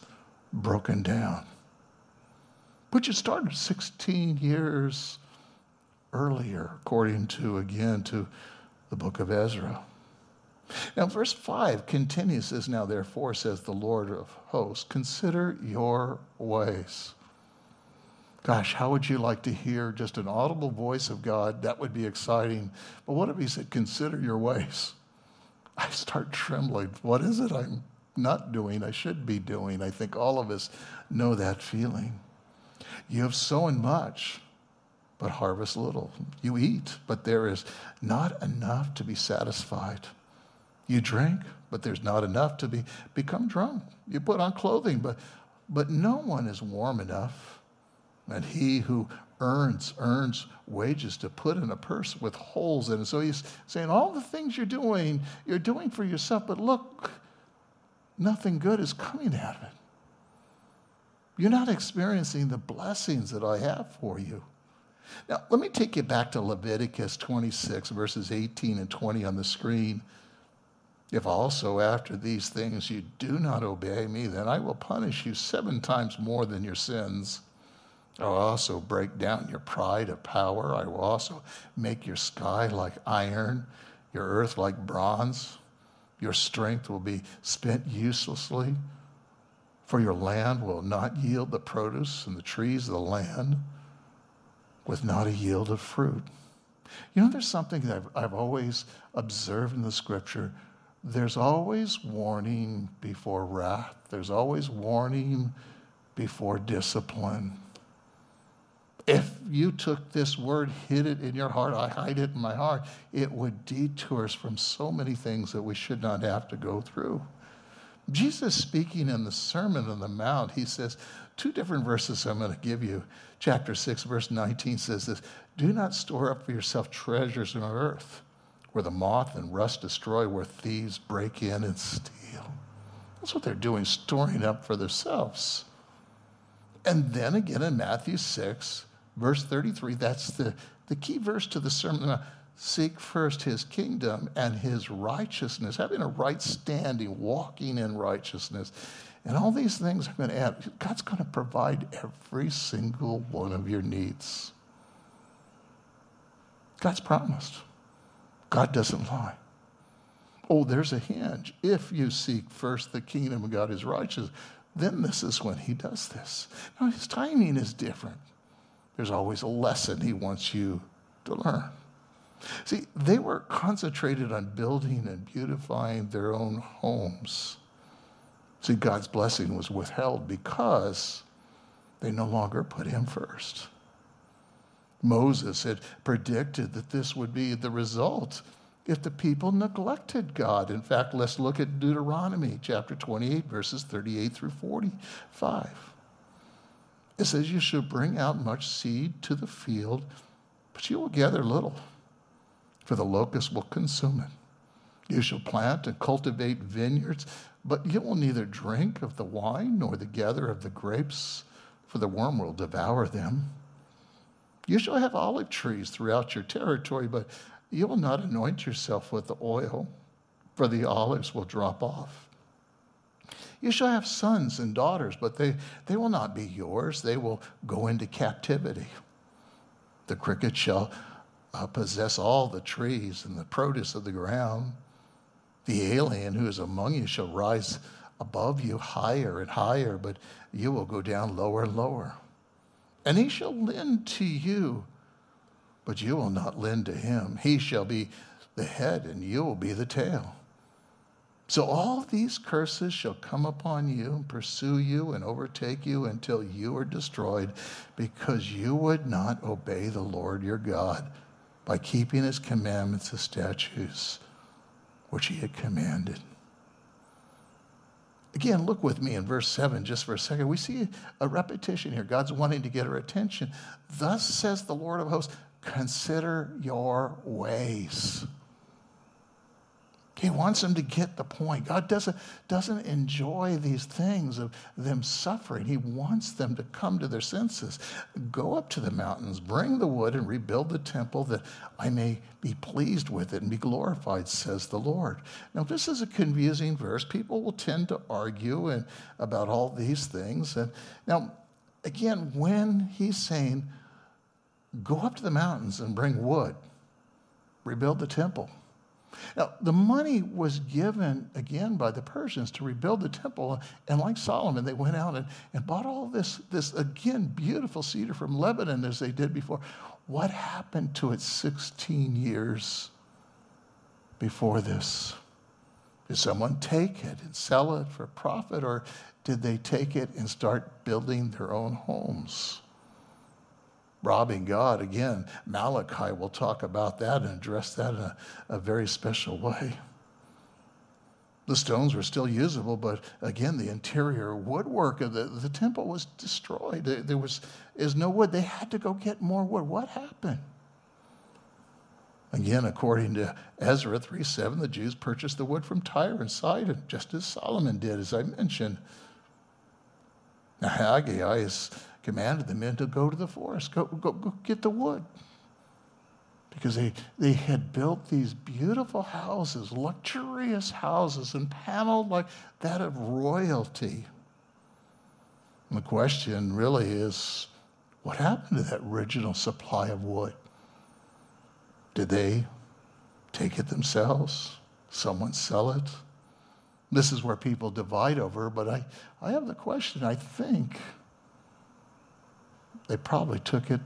broken down, which had started 16 years earlier, according to, again, to the book of Ezra. Now, verse 5 continues, says, Now therefore, says the Lord of hosts, consider your ways. Gosh, how would you like to hear just an audible voice of God? That would be exciting. But what if He said, Consider your ways? I start trembling. What is it I'm not doing? I should be doing. I think all of us know that feeling. You have sown much, but harvest little. You eat, but there is not enough to be satisfied. You drink, but there's not enough to be, become drunk. You put on clothing, but, but no one is warm enough. And he who earns, earns wages to put in a purse with holes in it. So he's saying, all the things you're doing, you're doing for yourself, but look, nothing good is coming out of it. You're not experiencing the blessings that I have for you. Now, let me take you back to Leviticus 26, verses 18 and 20 on the screen. If also after these things you do not obey me, then I will punish you seven times more than your sins. I will also break down your pride of power. I will also make your sky like iron, your earth like bronze. Your strength will be spent uselessly, for your land will not yield the produce, and the trees of the land with not a yield of fruit. You know, there's something that I've, I've always observed in the scripture. There's always warning before wrath, there's always warning before discipline if you took this word, hid it in your heart, I hide it in my heart, it would detour us from so many things that we should not have to go through. Jesus speaking in the Sermon on the Mount, he says, two different verses I'm going to give you. Chapter 6, verse 19 says this Do not store up for yourself treasures on earth, where the moth and rust destroy, where thieves break in and steal. That's what they're doing, storing up for themselves. And then again in Matthew 6, Verse 33, that's the, the key verse to the sermon. Seek first his kingdom and his righteousness, having a right standing, walking in righteousness. And all these things I'm going to add. God's going to provide every single one of your needs. God's promised. God doesn't lie. Oh, there's a hinge. If you seek first the kingdom of God, his righteousness, then this is when he does this. Now, his timing is different there's always a lesson he wants you to learn. See, they were concentrated on building and beautifying their own homes. See, God's blessing was withheld because they no longer put him first. Moses had predicted that this would be the result if the people neglected God. In fact, let's look at Deuteronomy chapter 28, verses 38 through 45. It says, You shall bring out much seed to the field, but you will gather little, for the locust will consume it. You shall plant and cultivate vineyards, but you will neither drink of the wine nor the gather of the grapes, for the worm will devour them. You shall have olive trees throughout your territory, but you will not anoint yourself with the oil, for the olives will drop off. You shall have sons and daughters, but they, they will not be yours. They will go into captivity. The cricket shall uh, possess all the trees and the produce of the ground. The alien who is among you shall rise above you higher and higher, but you will go down lower and lower. And he shall lend to you, but you will not lend to him. He shall be the head, and you will be the tail. So all these curses shall come upon you and pursue you and overtake you until you are destroyed because you would not obey the Lord your God by keeping his commandments and statutes which he had commanded. Again, look with me in verse 7 just for a second. We see a repetition here. God's wanting to get our attention. Thus says the Lord of hosts, consider your ways. He wants them to get the point. God doesn't, doesn't enjoy these things of them suffering. He wants them to come to their senses. Go up to the mountains, bring the wood, and rebuild the temple that I may be pleased with it and be glorified, says the Lord. Now, this is a confusing verse. People will tend to argue and, about all these things. And now, again, when he's saying, go up to the mountains and bring wood, rebuild the temple Now, the money was given again by the Persians to rebuild the temple. And like Solomon, they went out and, and bought all this, this, again, beautiful cedar from Lebanon as they did before. What happened to it 16 years before this? Did someone take it and sell it for profit, or did they take it and start building their own homes? Robbing God. Again, Malachi will talk about that and address that in a, a very special way. The stones were still usable, but again, the interior woodwork of the, the temple was destroyed. There was is no wood. They had to go get more wood. What happened? Again, according to Ezra 3 7, the Jews purchased the wood from Tyre and Sidon, just as Solomon did, as I mentioned. Now, Haggai is commanded the men to go to the forest, go, go, go get the wood. Because they, they had built these beautiful houses, luxurious houses, and paneled like that of royalty. And the question really is what happened to that original supply of wood? Did they take it themselves? Someone sell it? This is where people divide over, but I, I have the question I think they probably took it.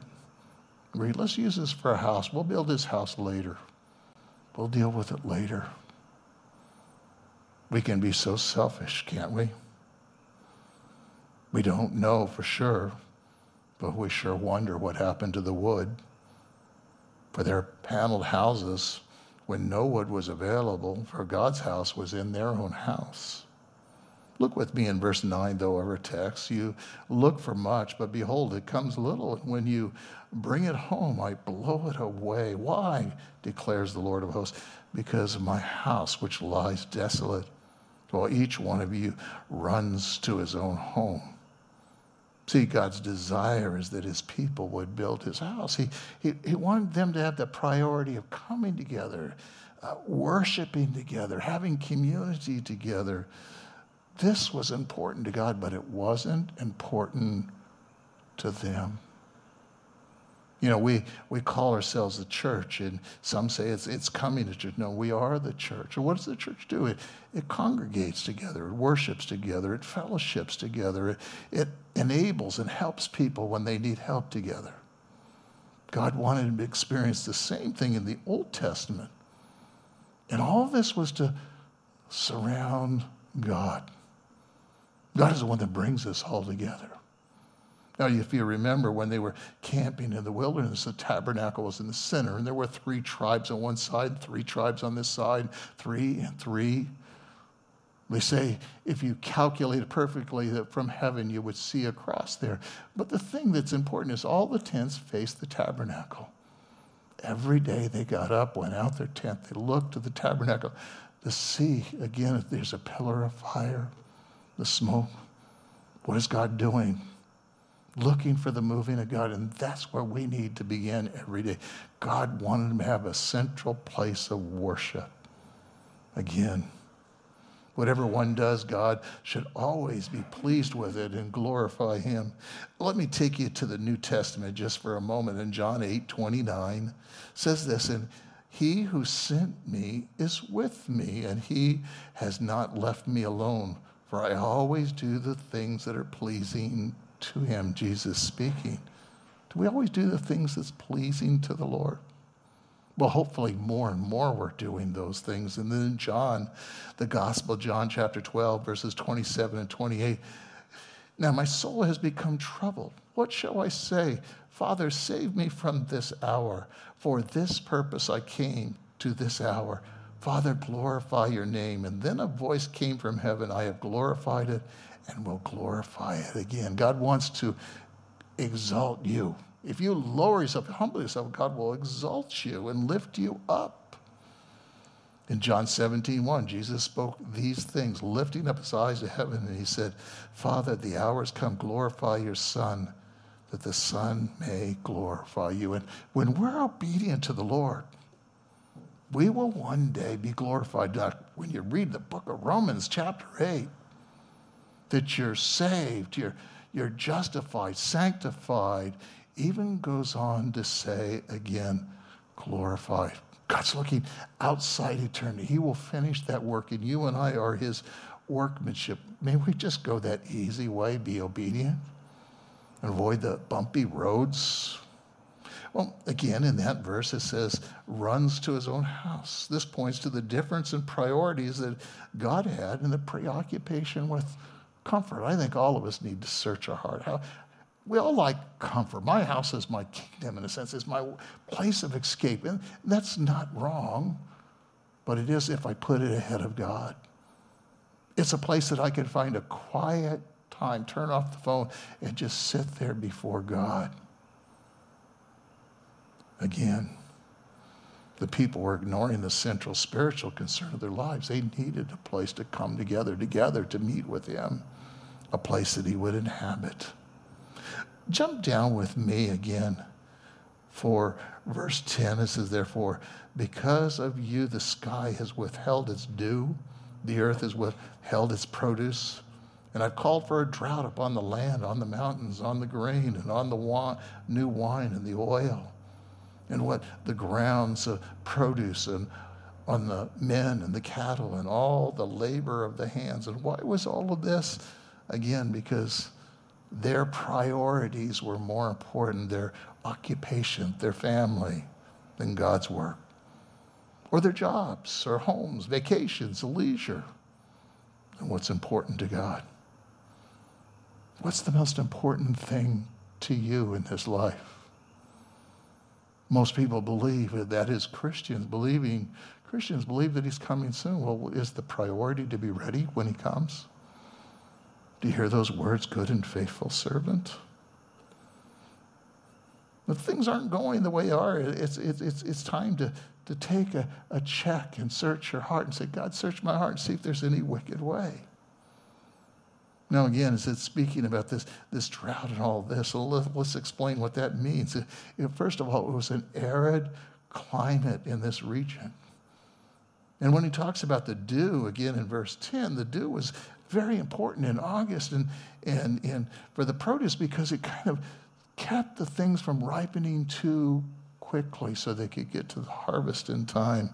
Let's use this for a house. We'll build this house later. We'll deal with it later. We can be so selfish, can't we? We don't know for sure, but we sure wonder what happened to the wood. For their paneled houses, when no wood was available, for God's house was in their own house. Look with me in verse 9, though, of our text. You look for much, but behold, it comes little. And when you bring it home, I blow it away. Why? declares the Lord of hosts. Because of my house, which lies desolate, while each one of you runs to his own home. See, God's desire is that his people would build his house. He, he, he wanted them to have the priority of coming together, uh, worshiping together, having community together this was important to God, but it wasn't important to them. You know, we, we call ourselves the church, and some say it's, it's coming to church. No, we are the church. And what does the church do? It, it congregates together, it worships together, it fellowships together, it, it enables and helps people when they need help together. God wanted to experience the same thing in the Old Testament. And all this was to surround God. God is the one that brings us all together. Now, if you remember when they were camping in the wilderness, the tabernacle was in the center, and there were three tribes on one side, three tribes on this side, three and three. They say if you calculate it perfectly, that from heaven you would see a cross there. But the thing that's important is all the tents faced the tabernacle. Every day they got up, went out their tent, they looked to the tabernacle to see again if there's a pillar of fire the smoke. What is God doing? Looking for the moving of God. And that's where we need to begin every day. God wanted to have a central place of worship. Again, whatever one does, God should always be pleased with it and glorify him. Let me take you to the New Testament just for a moment. In John 8 29 says this, and he who sent me is with me, and he has not left me alone, for I always do the things that are pleasing to him, Jesus speaking. Do we always do the things that's pleasing to the Lord? Well, hopefully, more and more we're doing those things. And then John, the Gospel, John chapter 12, verses 27 and 28. Now my soul has become troubled. What shall I say? Father, save me from this hour. For this purpose I came to this hour. Father, glorify your name. And then a voice came from heaven I have glorified it and will glorify it again. God wants to exalt you. If you lower yourself, humble yourself, God will exalt you and lift you up. In John 17, 1, Jesus spoke these things, lifting up his eyes to heaven, and he said, Father, the hour has come, glorify your Son, that the Son may glorify you. And when we're obedient to the Lord, we will one day be glorified. When you read the book of Romans, chapter 8, that you're saved, you're, you're justified, sanctified, even goes on to say again, glorified. God's looking outside eternity. He will finish that work, and you and I are his workmanship. May we just go that easy way, be obedient, and avoid the bumpy roads. Well, again, in that verse, it says, runs to his own house. This points to the difference in priorities that God had and the preoccupation with comfort. I think all of us need to search our heart. We all like comfort. My house is my kingdom, in a sense, it's my place of escape. And that's not wrong, but it is if I put it ahead of God. It's a place that I can find a quiet time, turn off the phone, and just sit there before God. Again, the people were ignoring the central spiritual concern of their lives. They needed a place to come together, together to meet with Him, a place that He would inhabit. Jump down with me again for verse 10. It says, Therefore, because of you, the sky has withheld its dew the earth has withheld its produce. And I've called for a drought upon the land, on the mountains, on the grain, and on the wa- new wine and the oil, and what the grounds of produce, and on the men and the cattle, and all the labor of the hands. And why was all of this? Again, because their priorities were more important, their occupation, their family, than God's work or their jobs or homes, vacations, leisure, and what's important to God. What's the most important thing to you in this life? Most people believe that is Christians believing Christians believe that he's coming soon. Well, is the priority to be ready when he comes? Do you hear those words, good and faithful servant? If things aren't going the way they are, it's, it's, it's, it's time to, to take a, a check and search your heart and say, God, search my heart and see if there's any wicked way. Now, again, as it's speaking about this, this drought and all this, so let, us explain what that means. First of all, it was an arid climate in this region. And when he talks about the dew, again in verse 10, the dew was very important in August and, and, and for the produce because it kind of kept the things from ripening too quickly so they could get to the harvest in time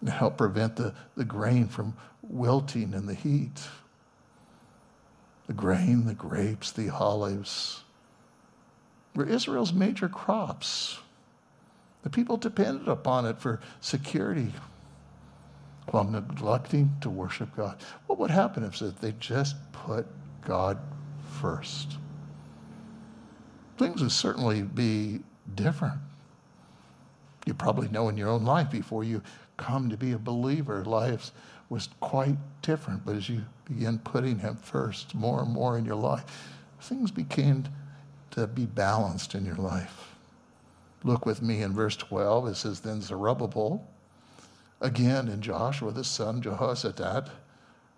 and help prevent the, the grain from wilting in the heat. The grain, the grapes, the olives were Israel's major crops. The people depended upon it for security while neglecting to worship God. What would happen if they just put God first? Things would certainly be different. You probably know in your own life before you come to be a believer, life was quite different. But as you begin putting Him first more and more in your life, things began to be balanced in your life. Look with me in verse 12. It says, Then Zerubbabel, again in Joshua the son Jehozadak,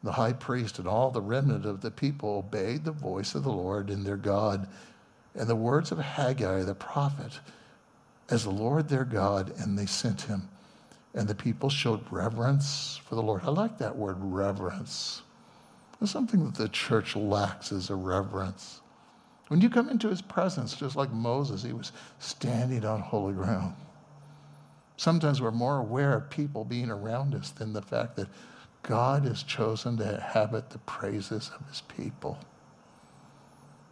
the high priest, and all the remnant of the people obeyed the voice of the Lord and their God and the words of Haggai the prophet as the Lord their God, and they sent him. And the people showed reverence for the Lord. I like that word, reverence. There's something that the church lacks is a reverence. When you come into his presence, just like Moses, he was standing on holy ground. Sometimes we're more aware of people being around us than the fact that God has chosen to inhabit the praises of his people.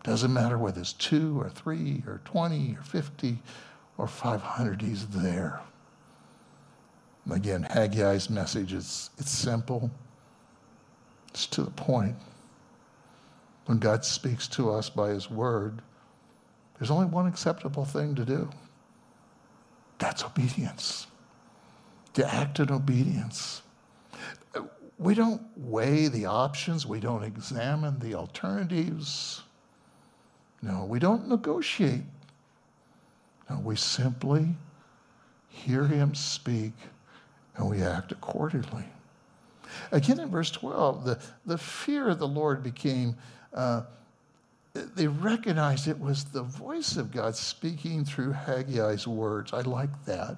Doesn't matter whether it's two or three or 20 or 50 or 500, he's there. Again, Haggai's message is it's simple. It's to the point. When God speaks to us by his word, there's only one acceptable thing to do. That's obedience. To act in obedience. We don't weigh the options. We don't examine the alternatives. No, we don't negotiate. No, we simply hear him speak and we act accordingly. Again, in verse 12, the, the fear of the Lord became, uh, they recognized it was the voice of God speaking through Haggai's words. I like that.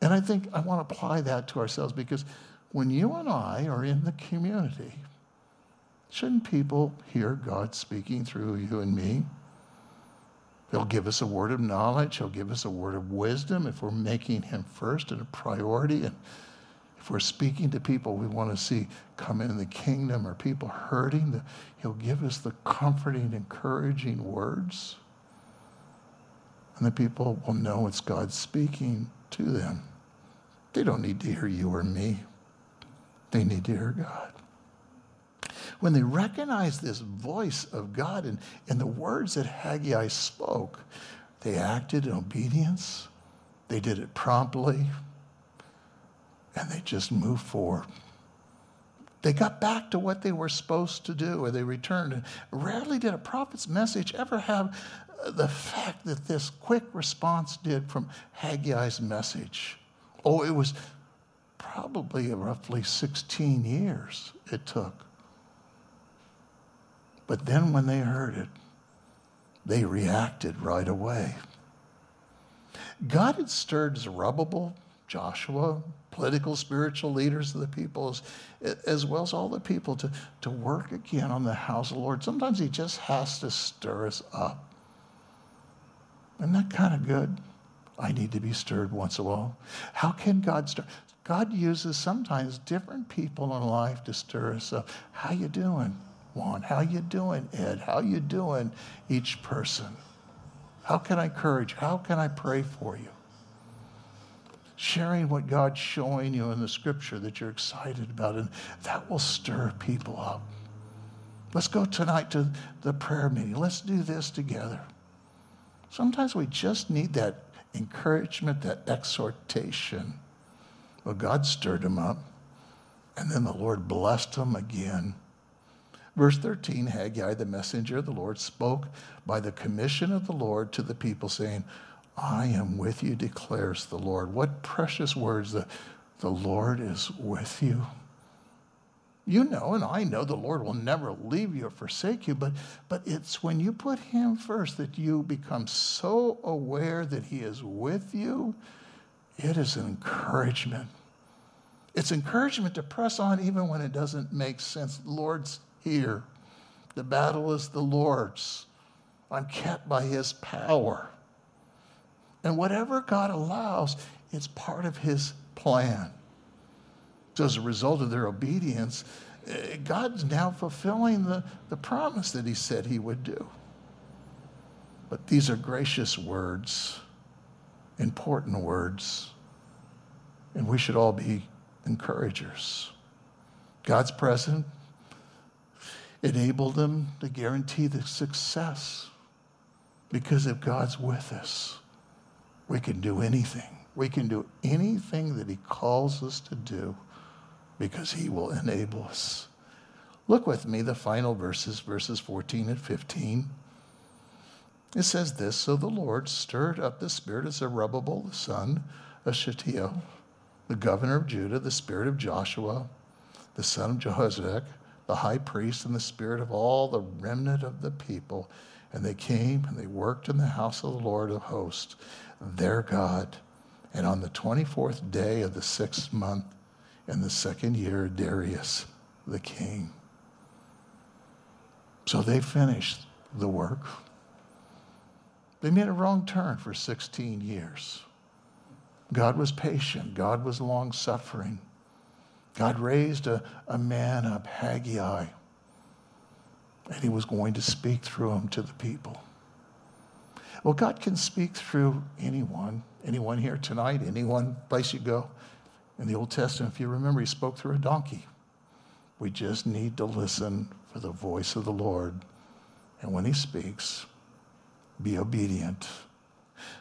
And I think I want to apply that to ourselves because when you and I are in the community, Shouldn't people hear God speaking through you and me? He'll give us a word of knowledge. He'll give us a word of wisdom if we're making him first and a priority. And if we're speaking to people we want to see come into the kingdom or people hurting, he'll give us the comforting, encouraging words. And the people will know it's God speaking to them. They don't need to hear you or me. They need to hear God. When they recognized this voice of God and, and the words that Haggai spoke, they acted in obedience. They did it promptly. And they just moved forward. They got back to what they were supposed to do, or they returned. And rarely did a prophet's message ever have the fact that this quick response did from Haggai's message. Oh, it was probably roughly 16 years it took. But then when they heard it, they reacted right away. God had stirred Zerubbabel, Joshua, political, spiritual leaders of the people, as, as well as all the people, to, to work again on the house of the Lord. Sometimes He just has to stir us up. Isn't that kind of good? I need to be stirred once in a while. How can God stir? God uses sometimes different people in life to stir us up. How you doing, Juan? How you doing, Ed? How you doing, each person? How can I encourage? How can I pray for you? Sharing what God's showing you in the scripture that you're excited about, and that will stir people up. Let's go tonight to the prayer meeting. Let's do this together. Sometimes we just need that encouragement, that exhortation. Well, God stirred him up, and then the Lord blessed him again. Verse 13 Haggai, the messenger of the Lord, spoke by the commission of the Lord to the people, saying, I am with you, declares the Lord. What precious words. The, the Lord is with you. You know, and I know the Lord will never leave you or forsake you, but, but it's when you put Him first that you become so aware that He is with you. It is an encouragement. It's encouragement to press on even when it doesn't make sense. Lord's here. The battle is the Lord's. I'm kept by His power. And whatever God allows, it's part of His plan. So as a result of their obedience, eh, God's now fulfilling the, the promise that he said he would do. But these are gracious words, important words, and we should all be encouragers. God's presence enabled them to guarantee the success because if God's with us, we can do anything. We can do anything that he calls us to do because he will enable us. Look with me, the final verses, verses 14 and 15. It says this So the Lord stirred up the spirit of Zerubbabel, the son of Shealtiel, the governor of Judah, the spirit of Joshua, the son of Jehozadak, the high priest, and the spirit of all the remnant of the people. And they came and they worked in the house of the Lord of hosts, their God. And on the 24th day of the sixth month, in the second year Darius the king. So they finished the work. They made a wrong turn for 16 years. God was patient. God was long suffering. God raised a, a man up, Haggai, and he was going to speak through him to the people. Well, God can speak through anyone, anyone here tonight, anyone place you go. In the Old Testament, if you remember, he spoke through a donkey. We just need to listen for the voice of the Lord. And when he speaks, be obedient.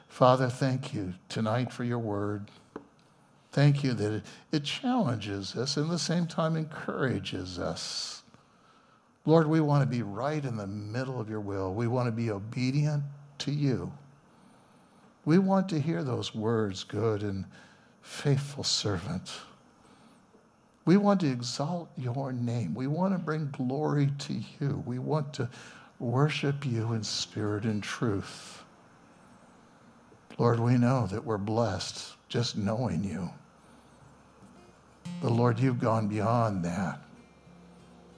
Father, thank you tonight for your word. Thank you that it, challenges us and at the same time encourages us. Lord, we want to be right in the middle of your will. We want to be obedient to you. We want to hear those words, good and faithful servant. We want to exalt your name. We want to bring glory to you. We want to worship you in spirit and truth. Lord, we know that we're blessed just knowing you. But Lord, you've gone beyond that.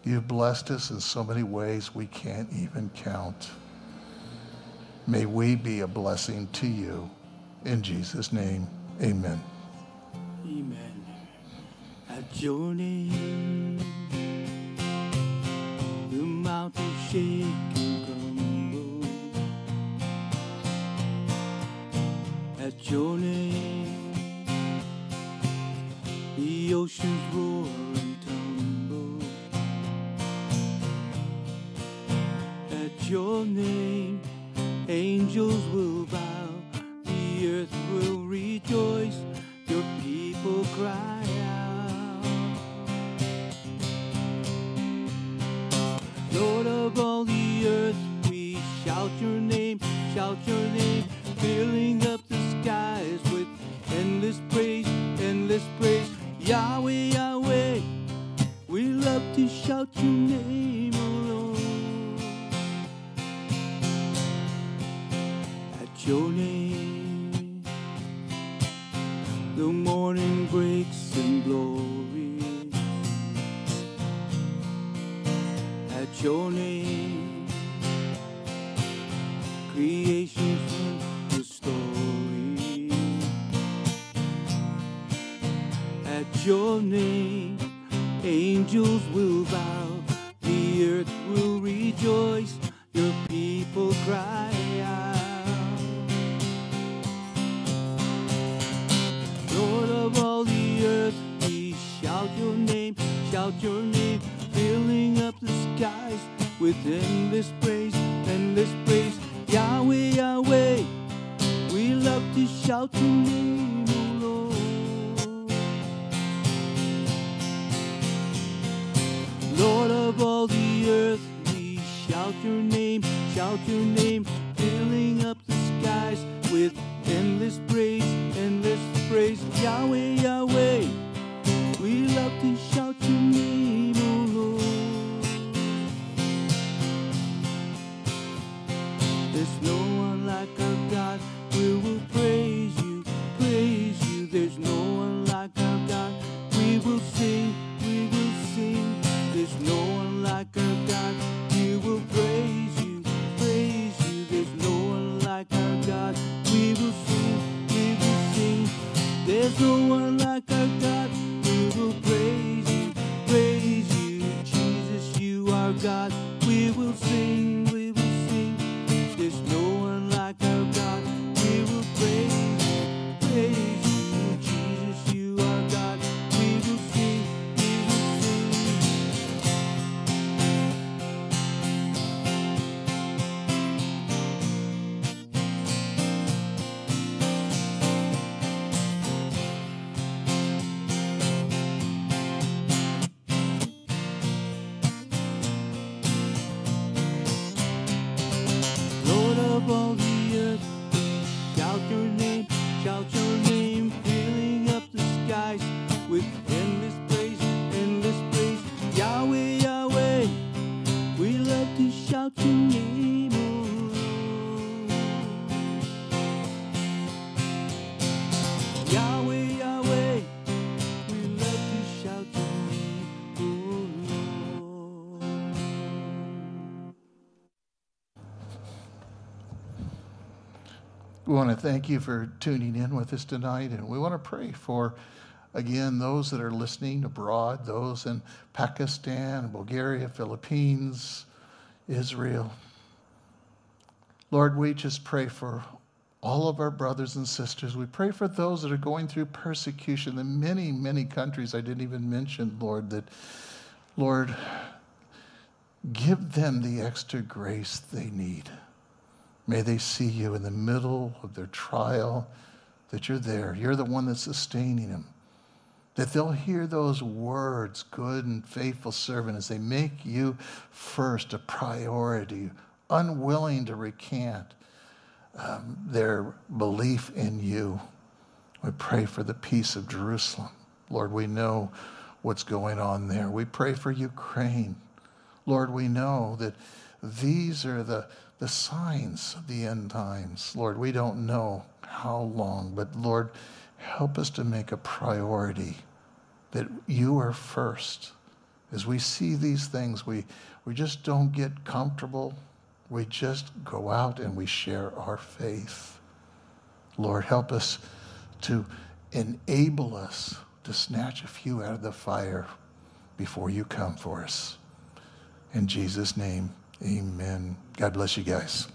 You've blessed us in so many ways we can't even count. May we be a blessing to you. In Jesus' name, amen. Amen. At your name, the mountains shake and crumble. At your name, the oceans roar and tumble. At your name, angels will bow, the earth will rejoice, your people cry out. Lord of all the earth, we shout your name, shout your name, filling up the skies with endless praise, endless praise. Yahweh, Yahweh, we love to shout your name, O Lord. At your name, the morning breaks in glory. At your name, creation your name, angels will bow, the earth will rejoice, your people cry out. Lord of all the earth, we shout your name, shout your name, filling up the skies with endless praise, endless praise. Yahweh, Yahweh, we love to shout your name, Lord of all the earth, we shout your name, shout your name, filling up the skies with endless praise, endless praise. Yahweh, Yahweh, we love to shout your name, O Lord. There's no one like our God, we will praise you, praise you. There's no one like our God, we will sing, we will sing. There's no one like our God, we will praise you, praise you. There's no one like our God, we will sing, we will sing. There's no one like our God, We want to thank you for tuning in with us tonight, and we want to pray for, again, those that are listening abroad, those in Pakistan, Bulgaria, Philippines, Israel. Lord, we just pray for all of our brothers and sisters. We pray for those that are going through persecution in many, many countries I didn't even mention, Lord, that, Lord, give them the extra grace they need. May they see you in the middle of their trial, that you're there. You're the one that's sustaining them. That they'll hear those words, good and faithful servant, as they make you first a priority, unwilling to recant um, their belief in you. We pray for the peace of Jerusalem. Lord, we know what's going on there. We pray for Ukraine. Lord, we know that these are the, the signs of the end times. Lord, we don't know how long, but Lord, help us to make a priority that you are first. As we see these things, we, we just don't get comfortable. We just go out and we share our faith. Lord, help us to enable us to snatch a few out of the fire before you come for us. In Jesus' name, amen. God bless you guys.